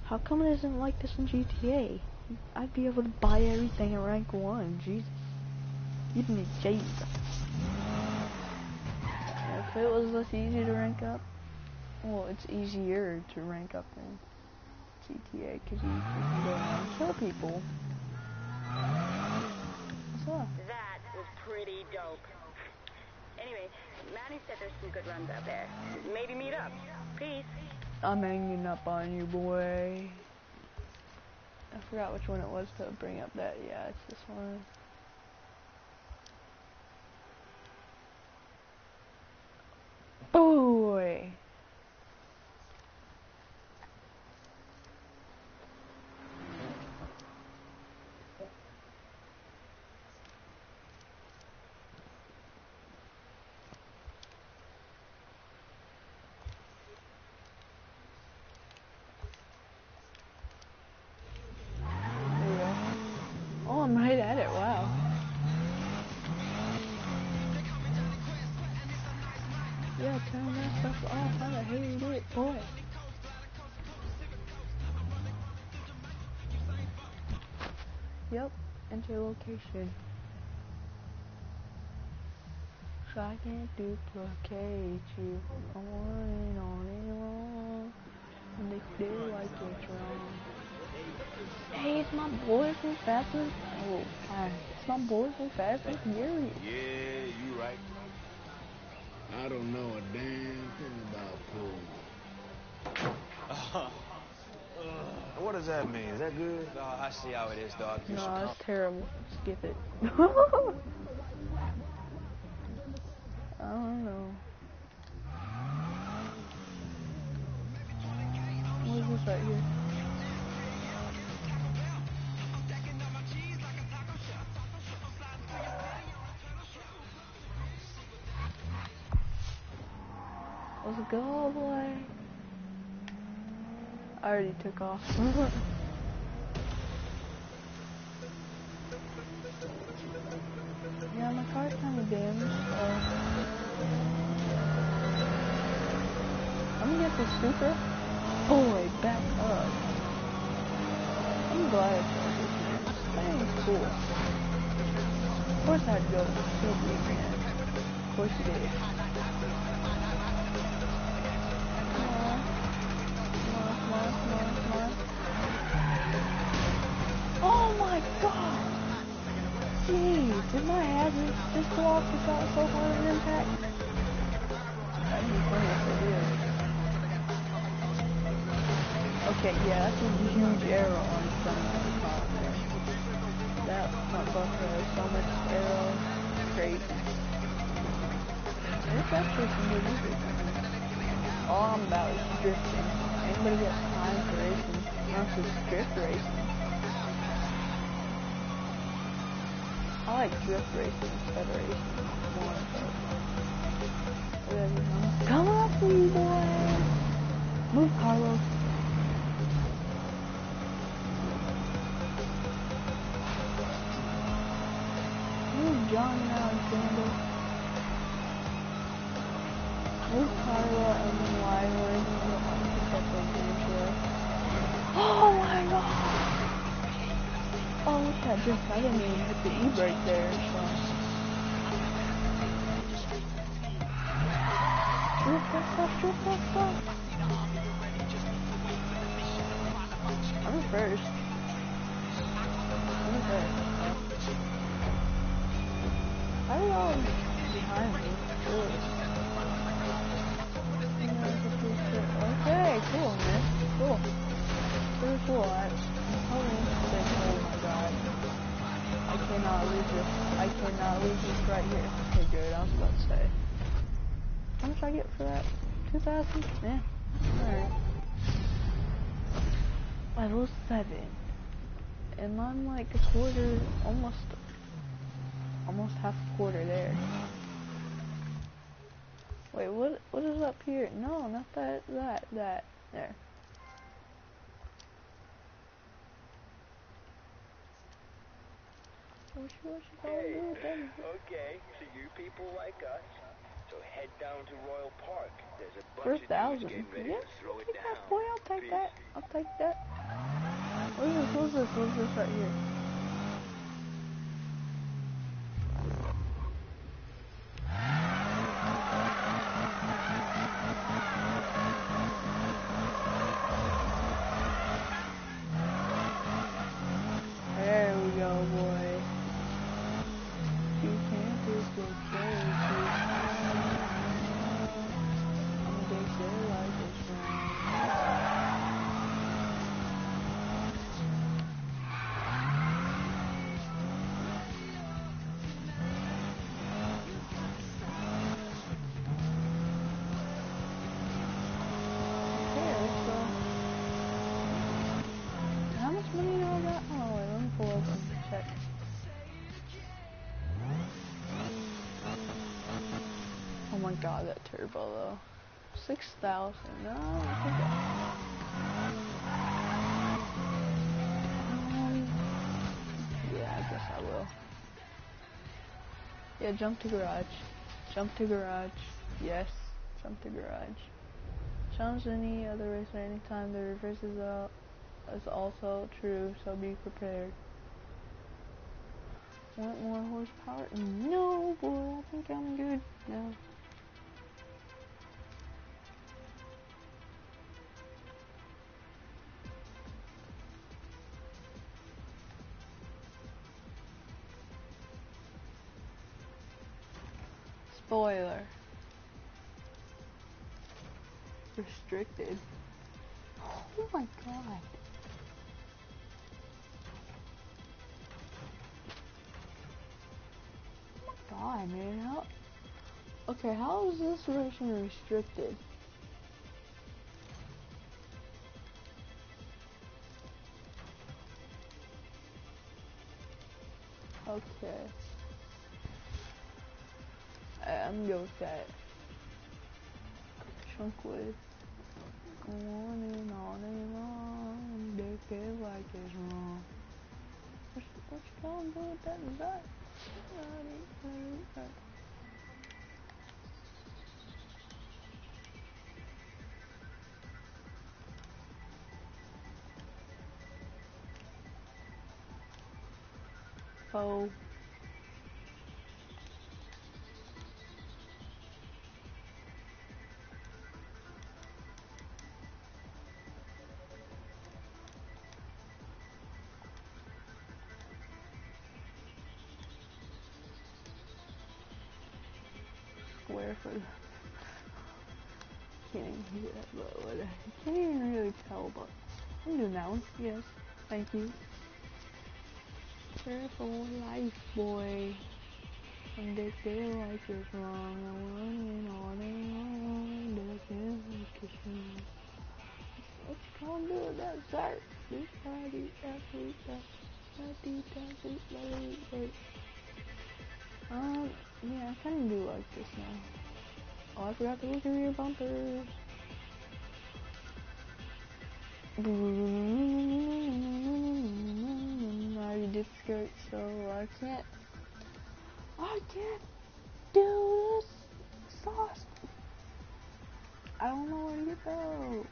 How come it isn't like this in GTA? I'd be able to buy everything at rank 1. Jesus. Even Jesus. If it was less easy to rank up, well, it's easier to rank up in GTA because you can go and kill people. What's up? That was pretty dope. Anyway, Manny said there's some good runs out there. Maybe meet up. Peace. I'm hanging up on you, boy. I forgot which one it was to bring up that. Yeah, it's this one. Boy. Enter location. So I can't duplicate you. I want it on and on. And they feel like it's wrong. Hey, it's my boy from Fast and Oh, hi. It's my boy from Fast and Furious. Yeah, you right. I don't know a damn thing about pool. What does that mean? Is that good? No, I see how it is, dog. You no, it's terrible. Skip it. I don't know. What is this right here? Let's go, boy. I already took off. yeah, my car's kind of damaged, so... I'm gonna get the super. Boy, back up. I'm glad. This thing's cool. Of course I'd go again. Of course you did. Arrow on the car there. That bumper has so much aero. Crazy. Actually some good music. All I'm about is drifting. Anybody got time for racing? Not just drift racing. I like drift racing instead of racing more, but whatever. Up boy. Oh, at that drift. I didn't even hit the e-brake there, so. Drift, drift, drift, drift, drift. I'm first. I'm first. I don't know behind me. Okay, cool, man. Cool. Pretty cool. I, totally I cannot lose this. I cannot lose this right here. Okay, good. I was about to say. How much I get for that? 2,000? Yeah. Alright. Level 7. And I'm like a quarter, almost, almost half a quarter there. Wait, what? What is up here? No, not that. That. That. There. What you, what you gonna Hey, do them? okay, so you people like us. So head down to Royal Park. There's a bunch a of dudes thousand. getting ready Yes, to throw it take that, down. boy. I'll take Peace. that. I'll take that. What is this? What is this? What is this right here? Though. 6,000. No, I think I... Um, yeah, I guess I will. Yeah, jump to garage. Jump to garage. Yes, jump to garage. Challenge any other racer anytime the reverse is out is also true, so be prepared. Want more horsepower? No, boy, I think I'm good now. Spoiler. Restricted. Oh my god. Oh my god, man. How... Okay, how is this version restricted? Okay. I'm that. chunk with. On and on and on, they feel like it's wrong. What's, what's wrong with that? Oh. Square can't hear that, but what I can't even really tell, but I'm doing that one. Yes, thank you. Careful life, boy. And they feel like it's wrong. I'm running on and on. Feel like. What you gonna do with that shirt? This body, sweet, that, that deep, that sweet. Um, yeah, I kinda do like this now. Oh, I forgot to look at your bumpers. I did skirt, so I can't. I can't do this sauce. I don't know where to get those.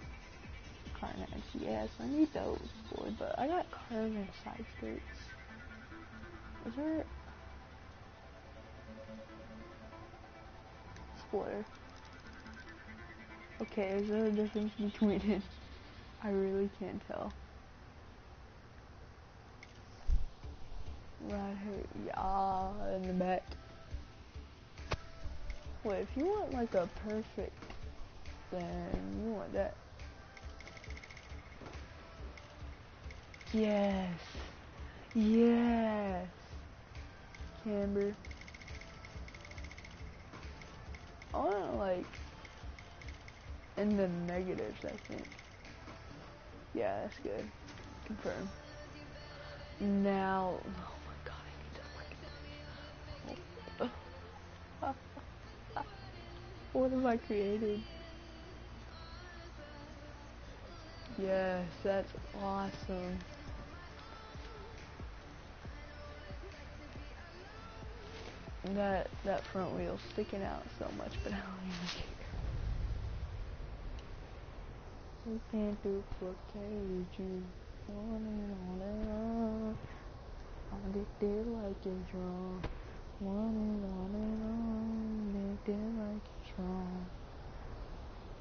Carnage, yes, I need those, boy, but I got carnage side skirts. Is there Okay, is there a difference between it? I really can't tell. Right here, yeah, in the back. Wait, if you want like a perfect, then you want that. Yes. Yes. Camber. I want like in the negatives, I think. Yeah, that's good. Confirm. Now, oh my god, I need to like this. what have I created? Yes, that's awesome. That that front wheel's sticking out so much, but I don't even care. We can't duplicate you on and on and on. I'm addicted like it's wrong. On and on and on, addicted like it's wrong.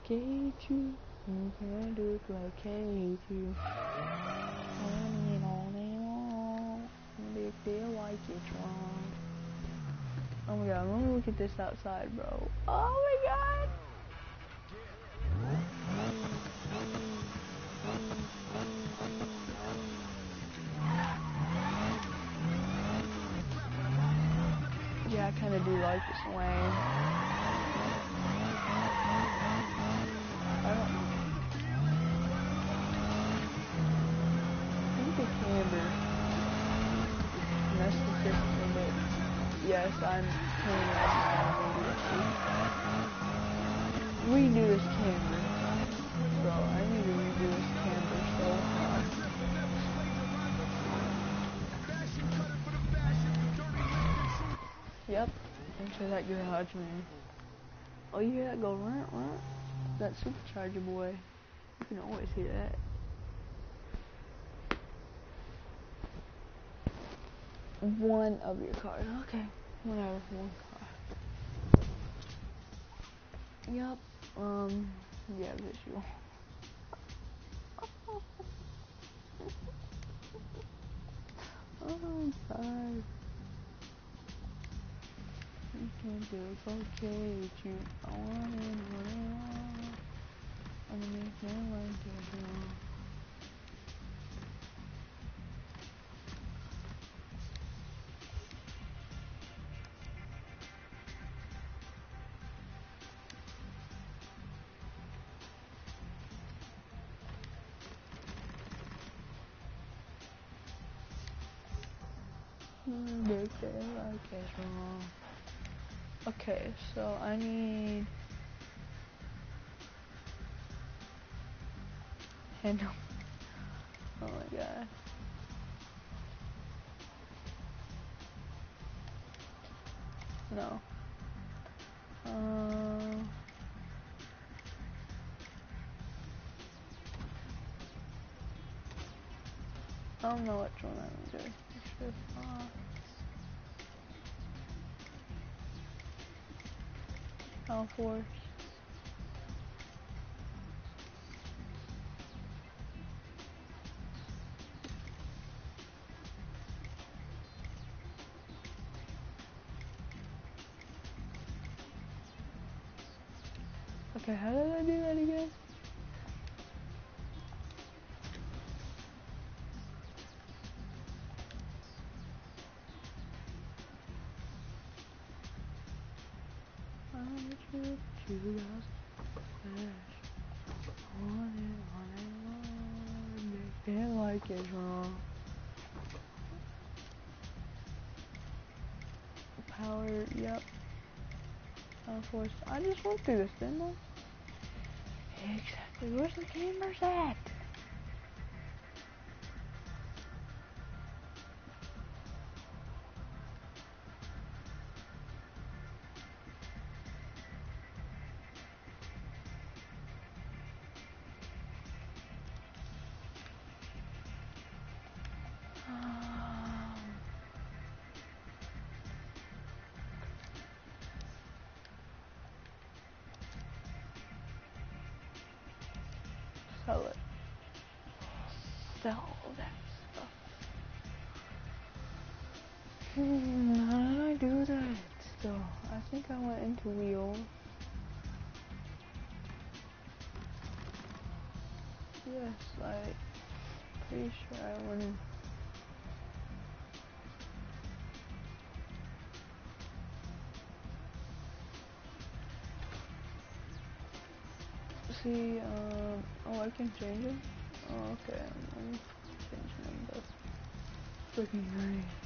Gate you, you can't duplicate you. On and on and on, addicted like it's wrong. Oh my god, let me look at this outside, bro. Oh my god! Yeah, I kinda do like this lane. I think the with this a little bit. Yes, I'm on my Redo this camber. Bro, I need to redo this camera so hard. Yep, into that garage, man. Oh, you hear that go runt, runt? That supercharger boy. You can always hear that. One of your cars. Okay, whatever, one car. Yep, um, yeah, visual. oh my god. You can do it, okay, you I want it, want it all. I'm gonna make it like it it wrong. Okay, so I need handle. Oh my god. No. Um. I don't know which one I'm doing. All force. Okay, how like. Power, yep. Of course, I just went through this, didn't I? Exactly. Where's the cameras at? See, um, oh, I can change it? Oh, okay, change them both. Freaking nice.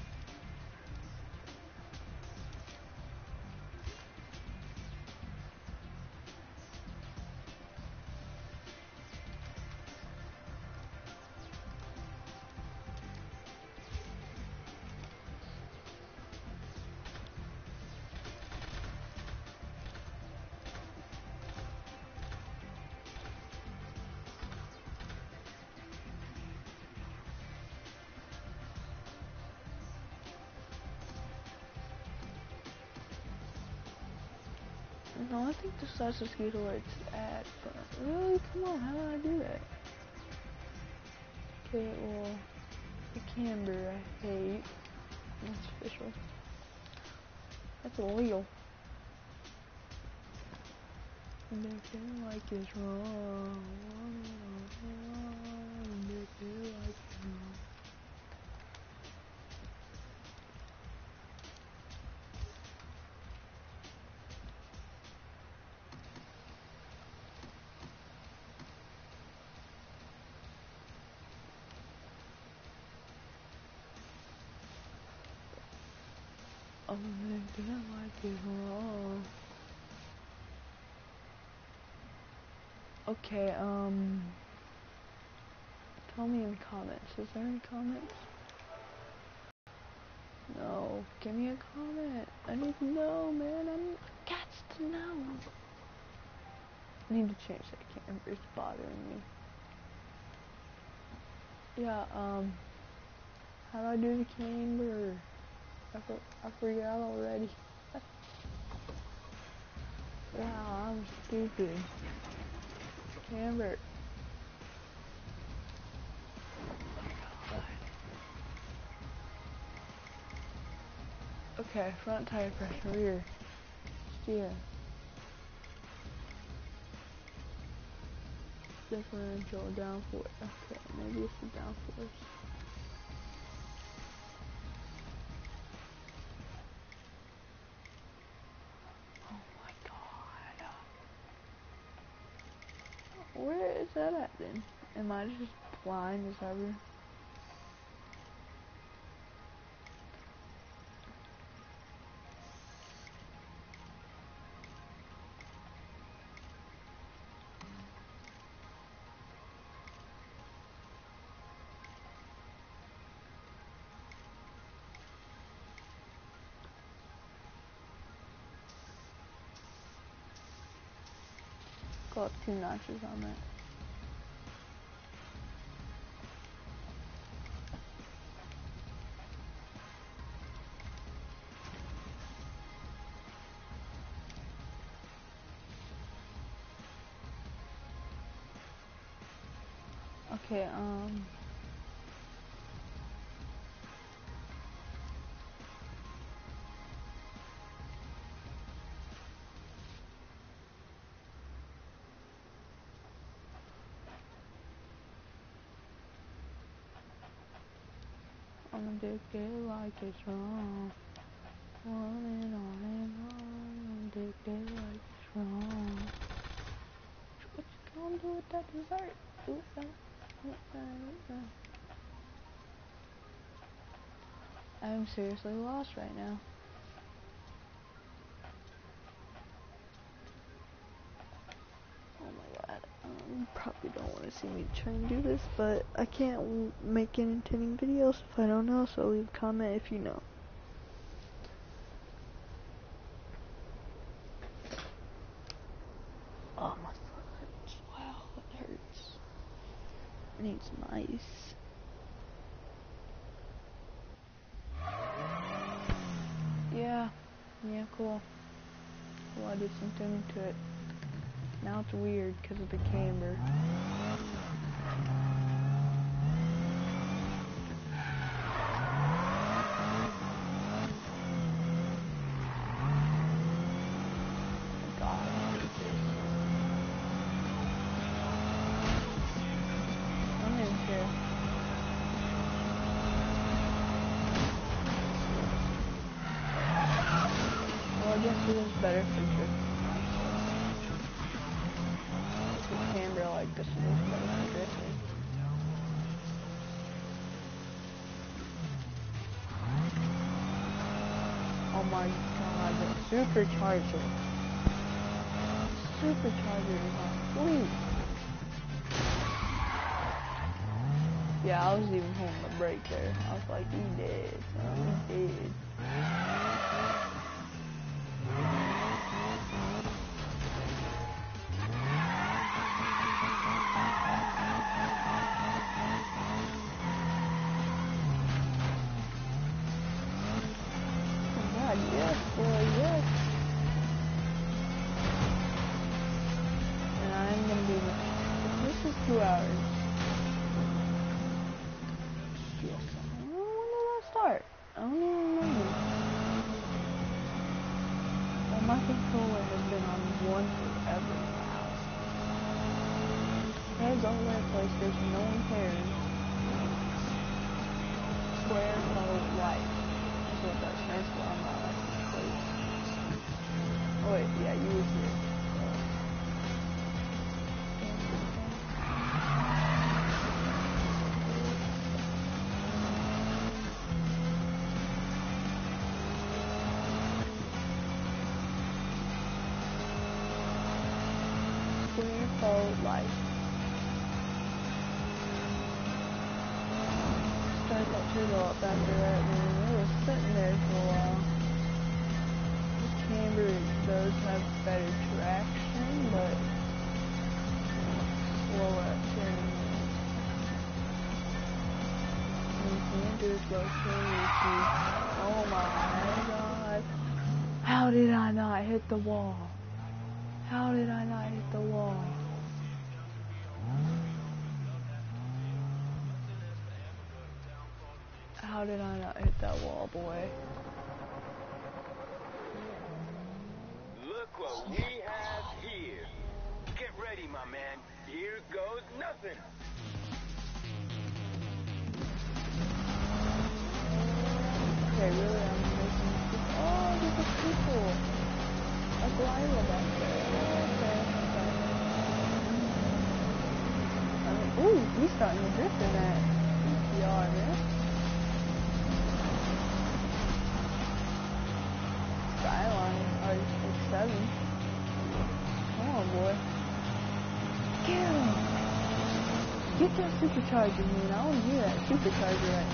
No, I think the size is good where it's at, but really, come on, how did I do that? Okay, well, the camber I hate. That's official. That's illegal. Feel like it's wrong. They feel like it's wrong. Oh, like it's wrong. Okay, um, tell me in comments. Is there any comments? No, give me a comment. I need to know, man. I need, got to know. I need to change that camera. It's bothering me. Yeah, um, how do I do the camber? I, for, I forgot already. wow, I'm stupid. Camber. Okay, front tire pressure, rear, steer, differential, downforce. Okay, maybe it's the downforce. that at then? Am I just blind as ever? go up two notches on that. Okay, um... I'm addicted like it's wrong. On and on and on, I'm addicted like it's wrong. What you gonna do with that dessert? Do something. I'm seriously lost right now. Oh my god. Um, probably don't want to see me try and do this, but I can't make entertaining videos if I don't know, so leave a comment if you know. Yeah, cool. Well, I did something to it. Now it's weird because of the camber. supercharger. Supercharger is on Yeah, I was even holding the brake there. I was like, he dead, son, he dead. supercharging me, and I want to hear that supercharger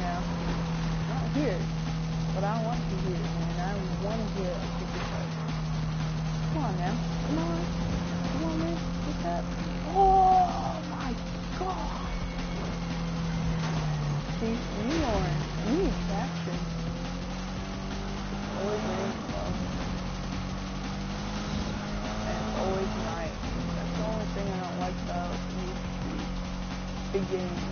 It's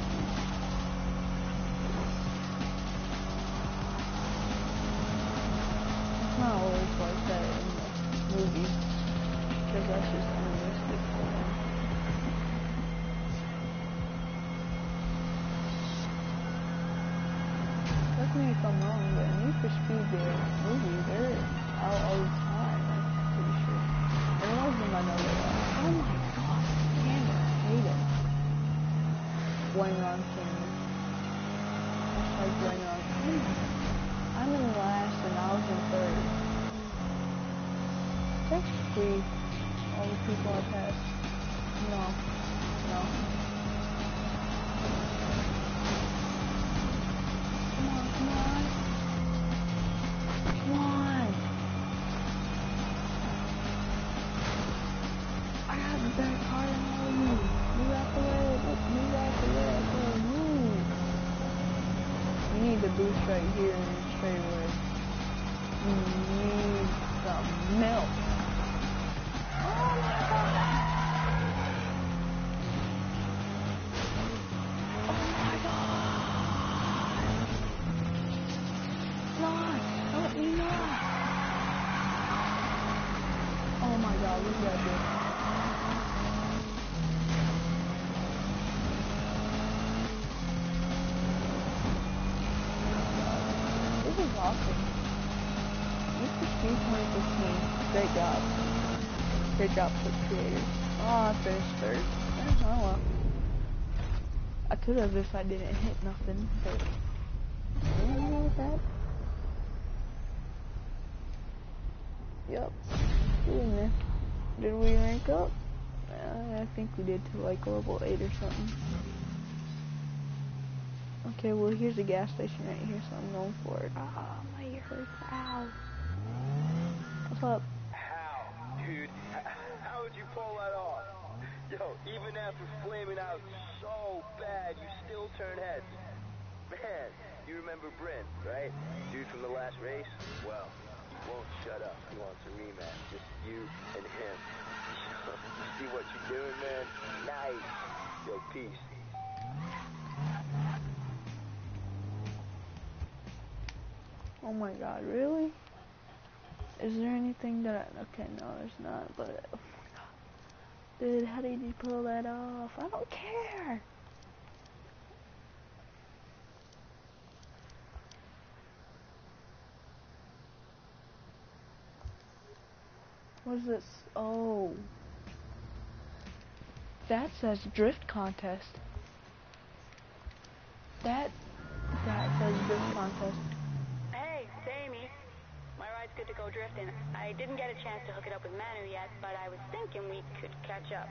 could have if I didn't hit nothing, but I don't know that. Yep. Ooh, man. Did we rank up? Uh, I think we did to like level 8 or something. Okay, well here's a gas station right here, so I'm going for it. Ah, my ear hurts. Ow. What's up? How, dude? H- How would you pull that off? Yo, even after flaming out so bad, you still turn heads. Man, you remember Bryn, right? Dude from the last race? Well, he won't shut up. He wants a rematch. Just you and him. see what you're doing, man? Nice. Yo, peace. Oh my god, really? Is there anything that I, okay, no, there's not, but. Dude, how did you pull that off? I don't care! What is this? Oh. That says drift contest. That, that says drift contest. Hey, it's Amy. My ride's good to go drifting. I didn't get a chance to hook it up with Manu yet, but I was thinking we could catch up.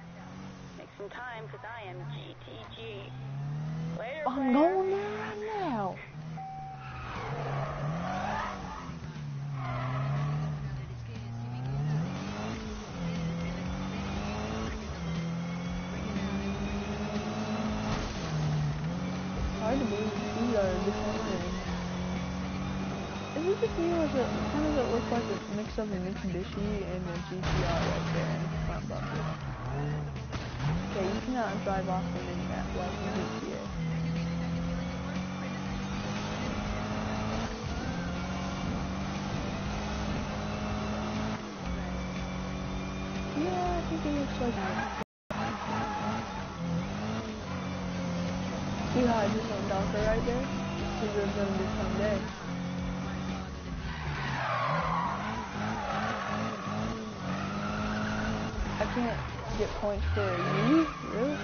Make some time, because I am GTG. Later, I'm player. going there right now. Hard to believe these are different things. It me or is it, kind of it like a mix of a Mitsubishi and a GTR right there in the front bumper? Okay, you cannot drive off the mini-map like. Yeah, I think it looks like See how I just went right there? Because there's gonna be someday. Can't get points for a U? Really?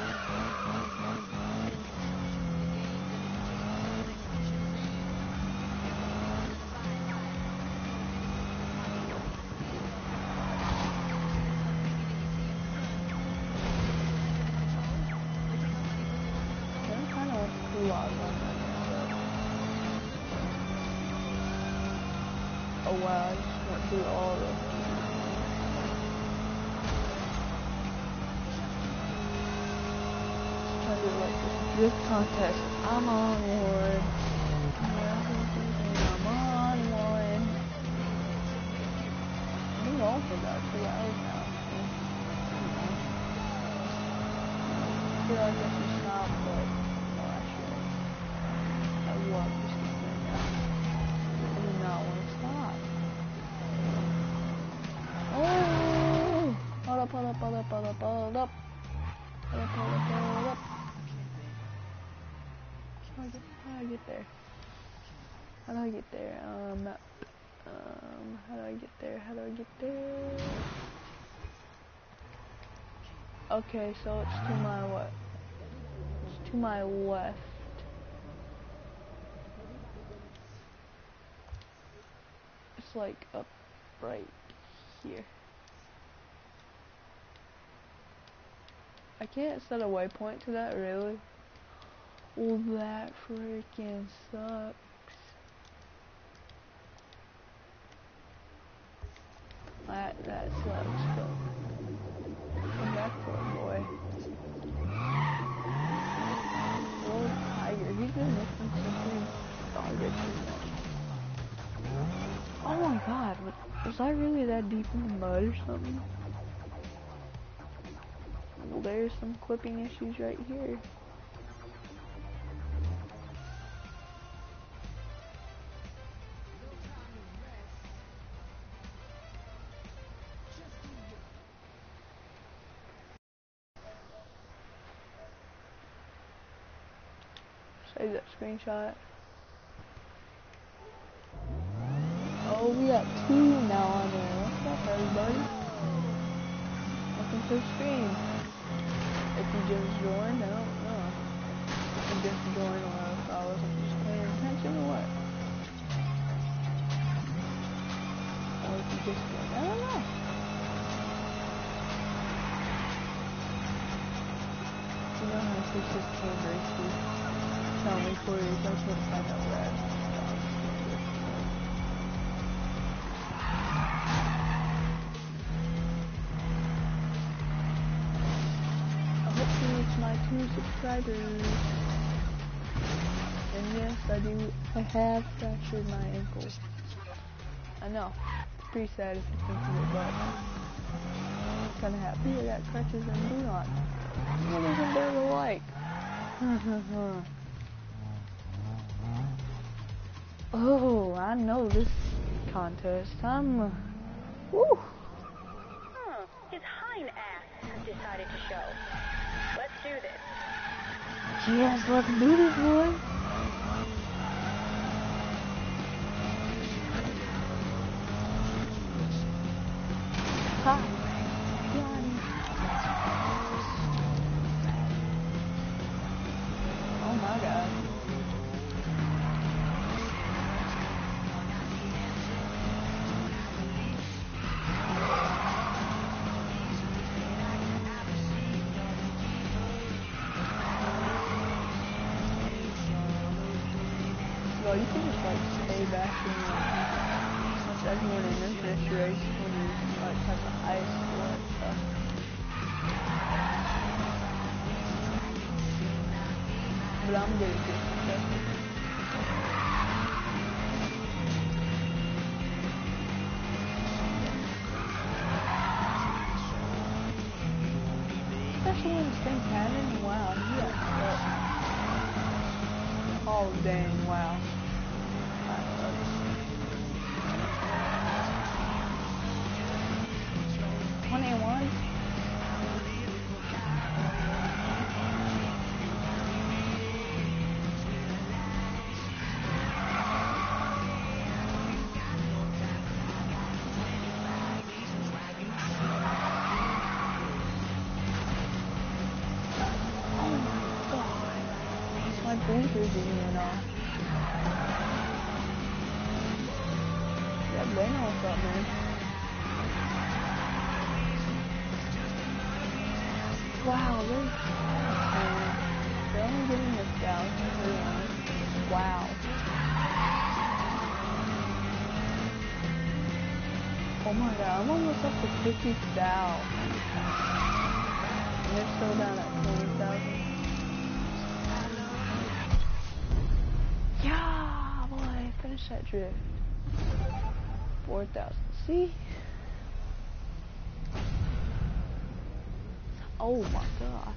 Okay, so it's to my what? It's to my left. It's like up right here. I can't set a waypoint to that, really? Well, that freaking sucks. That, that sucks, Oh my god, was, was I really that deep in the mud or something? Well, there's some clipping issues right here. Screenshot. Oh, we got two now on there. What's up, everybody? Welcome to the stream. If you just joined, I don't know. If you just joined or if I wasn't just paying attention or what. Or if you just joined, I don't know. You know how to fix this camera please, I hope to reach my two subscribers. And yes, I do, I have fractured my ankle. I know, it's pretty sad if you think of it, but I'm kinda happy I got crutches and do not. What isn't like? Oh, I know this contest. I'm. Uh, woo. Huh. His hind ass has decided to show. Let's do this. Yes, let's do this, boy. Ha. 50 thou. And they're still down at 20,000. Yeah, boy, finish that drift. 4,000. See? Oh my god.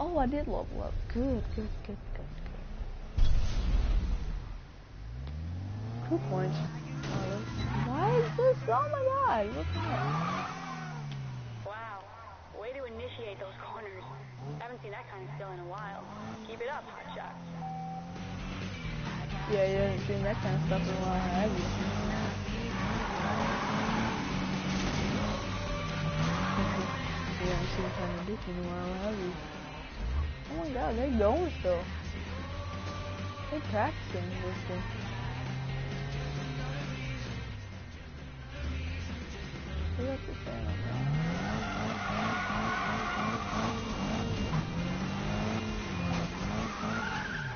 Oh, I did level up. Good, good, good, good, good. Two points. Oh, this? Oh my god, the heck? Wow. Way to initiate those corners. Haven't seen that kind of skill in a while. Keep it up, hotshot. Yeah, you haven't seen that kind of stuff in a while, have you? you haven't seen kind of dick in a while, have you? Oh my god, they're going still. They're practicing this thing.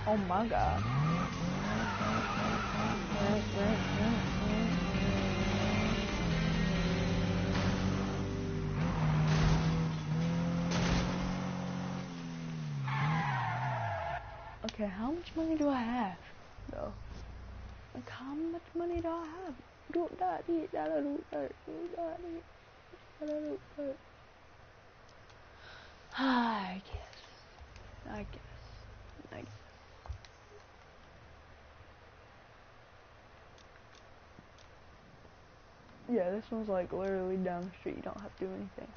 Oh my god. Okay, how much money do I have? Though. Like how much money do I have? Ruɗaɗi, ɗala ruɗar, ruɗaɗi, ɗala ruɗar. I guess, I guess, I guess. Yeah, this one's like literally down the street. You don't have to do anything.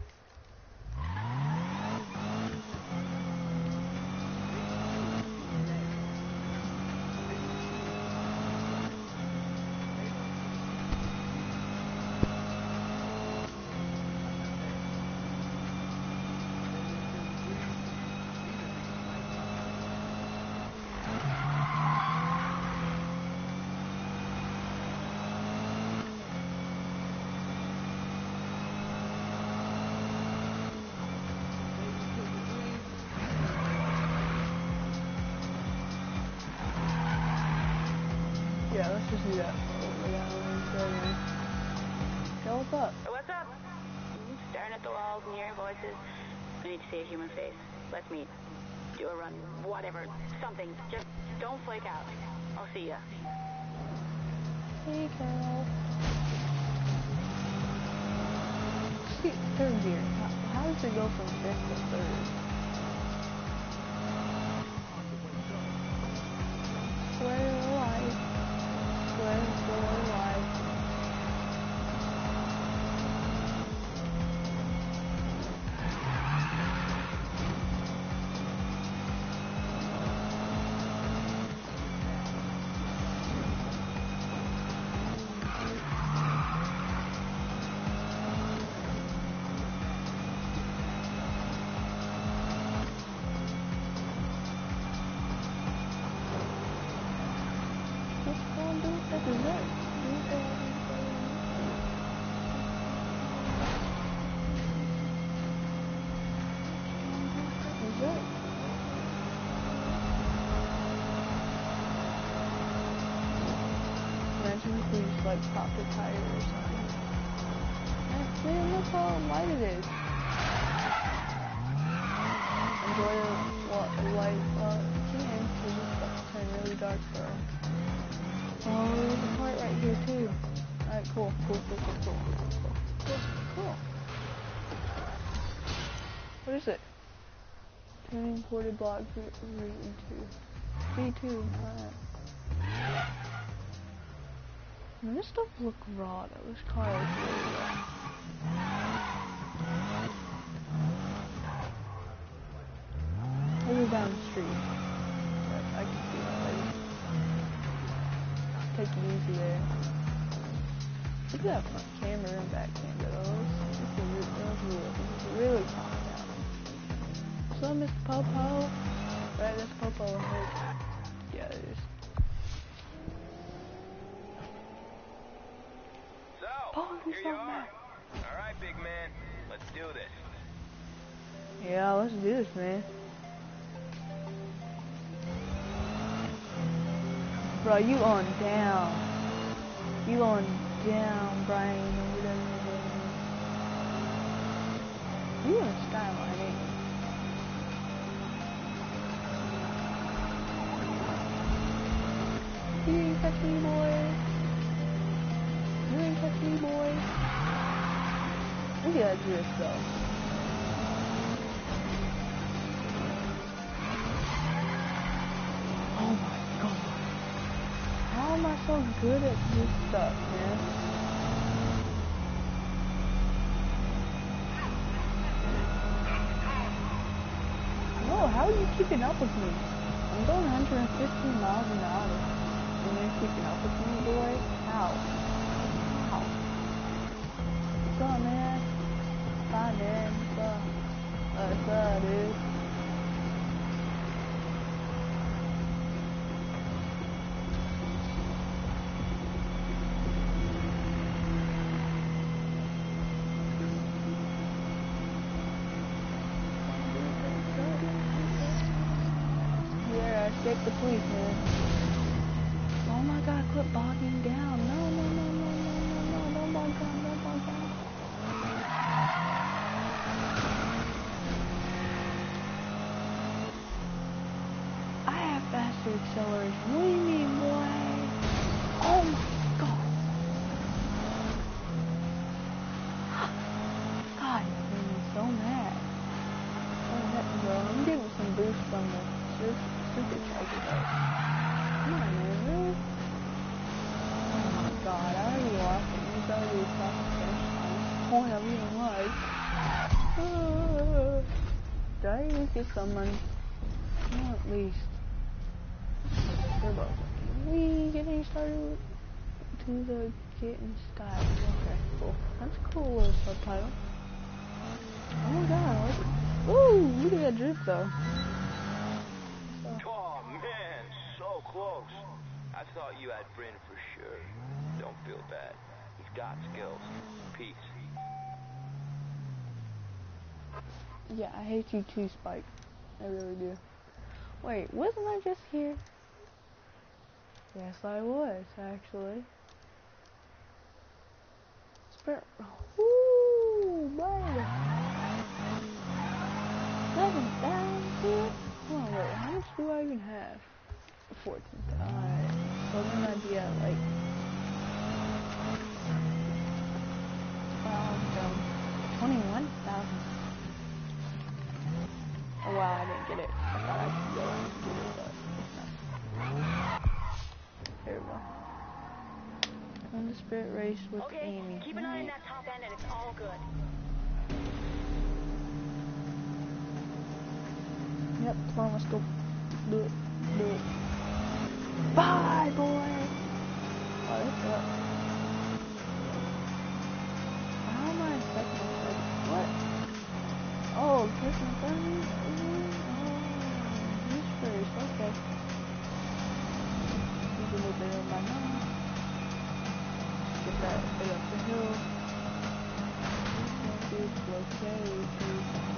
Whatever. Something. Just don't flake out. I'll see ya. Hey. See, third. How, how does it go from fifth to third? supported block route into B2 this stuff look raw though, this car looks really raw. the street. I can see it. Take it easy there. Look at that front camera and back camera though. It's, it's, really, it's really so Mr. Popo. Right, that's Popo I hope. Yeah, it is. So, Oh, here you are. All right, big man. Let's do this. Yeah, let's do this, man. Bro, you on down. You on down, Brian, or whatever your. You in a skyline, catch me, boy. You ain't catch me, boy. Look at that drift, though. Oh my god. How am I so good at this stuff, man? No, how are you keeping up with me? I'm going 115 miles an hour. You gonna keep your help with me, boy? How? Ow. What's up, man? Bye, man. What's up? What's up, dude? Someone? No, at least. Turbo. We getting started to the getting started. Okay, cool. That's a cool little subtitle. Oh my god, I like. Ooh, look at that drift though. Oh man, so close. I thought you had Bryn for sure. Don't feel bad. He's got skills. Peace. Yeah, I hate you too, Spike. I really do. Wait, wasn't I just here? Yes, I was, actually. Spirit. Woo! Buddy! Seven thousand on, wait, how much do I even have? 14. Alright. So then I'd be at like. Um, 21,000. Oh wow, I didn't get it. I thought I could go and get it, but it's not. There we go. On the spirit race with Okay, Amy. keep an eye on that top end and it's all good. Yep, come on, let's go. Do it. Do it. Bye, boy! Oh, that's up. How am I second or? What? Oh, person? Mhm. Oh, first. Okay. He's a little bit of my mom. Get that up the hill. It's okay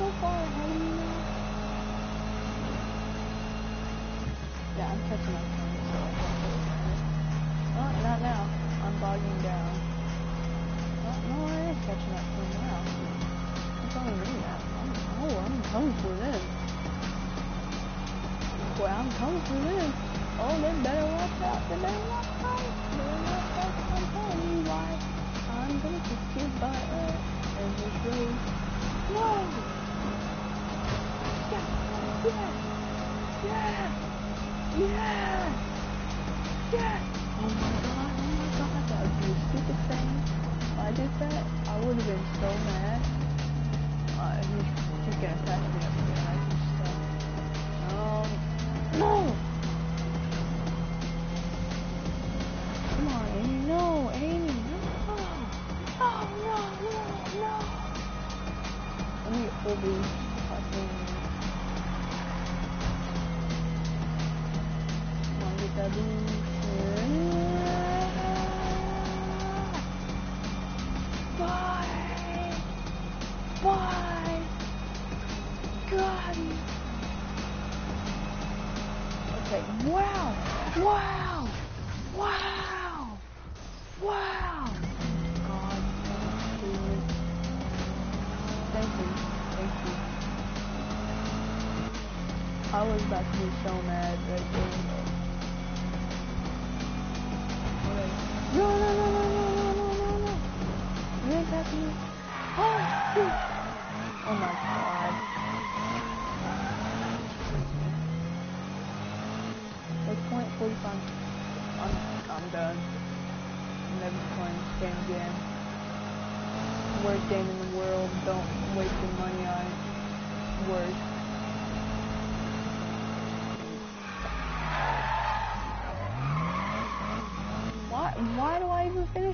so far you now? Yeah, I'm catching up Oh, not now. I'm bogging down. Oh, no, I am catching up to him now. It's only me now. Oh, I'm coming for them. Boy, I'm coming for them. Oh, they better watch out. They better watch out. They better watch out. I'm telling you why. I'm gonna kick your butt up uh, in this race. Whoa! Yeah! Yeah! Yeah! Oh my god, oh my god, that thing. I did that, I would have been so mad. Uh, he's, he's gonna pass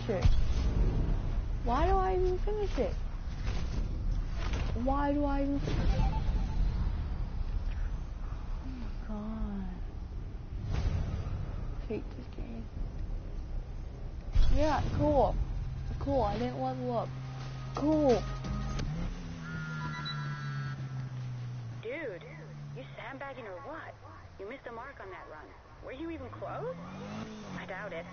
finish it? Why do I even finish it? Why do I even finish it? Oh my god. hate this game. Yeah, cool. Cool, I didn't level up. Cool. Dude, you sandbagging or what? You missed the mark on that run. Were you even close? I doubt it.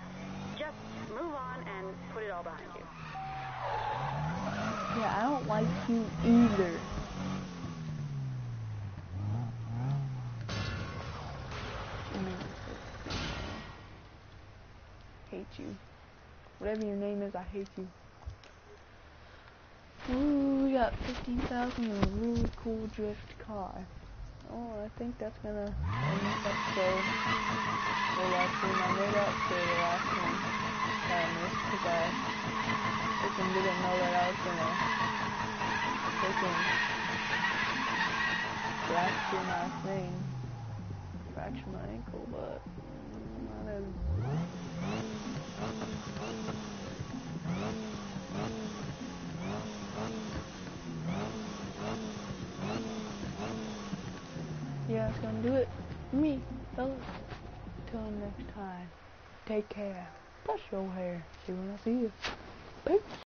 Just move on and put it all behind you. Yeah, I don't like you either. Hate you. Whatever your name is, I hate you. Ooh, we got 15,000 and a really cool drift car. Oh, I think that's gonna end this episode. The last one, I made up for the last one um, that I missed because I freaking didn't know that I was gonna freaking fracture my thing. Fracture my ankle, but not as that's gonna do it for me, fellas. Till next time, take care. Brush your hair. See when I see you. Peace.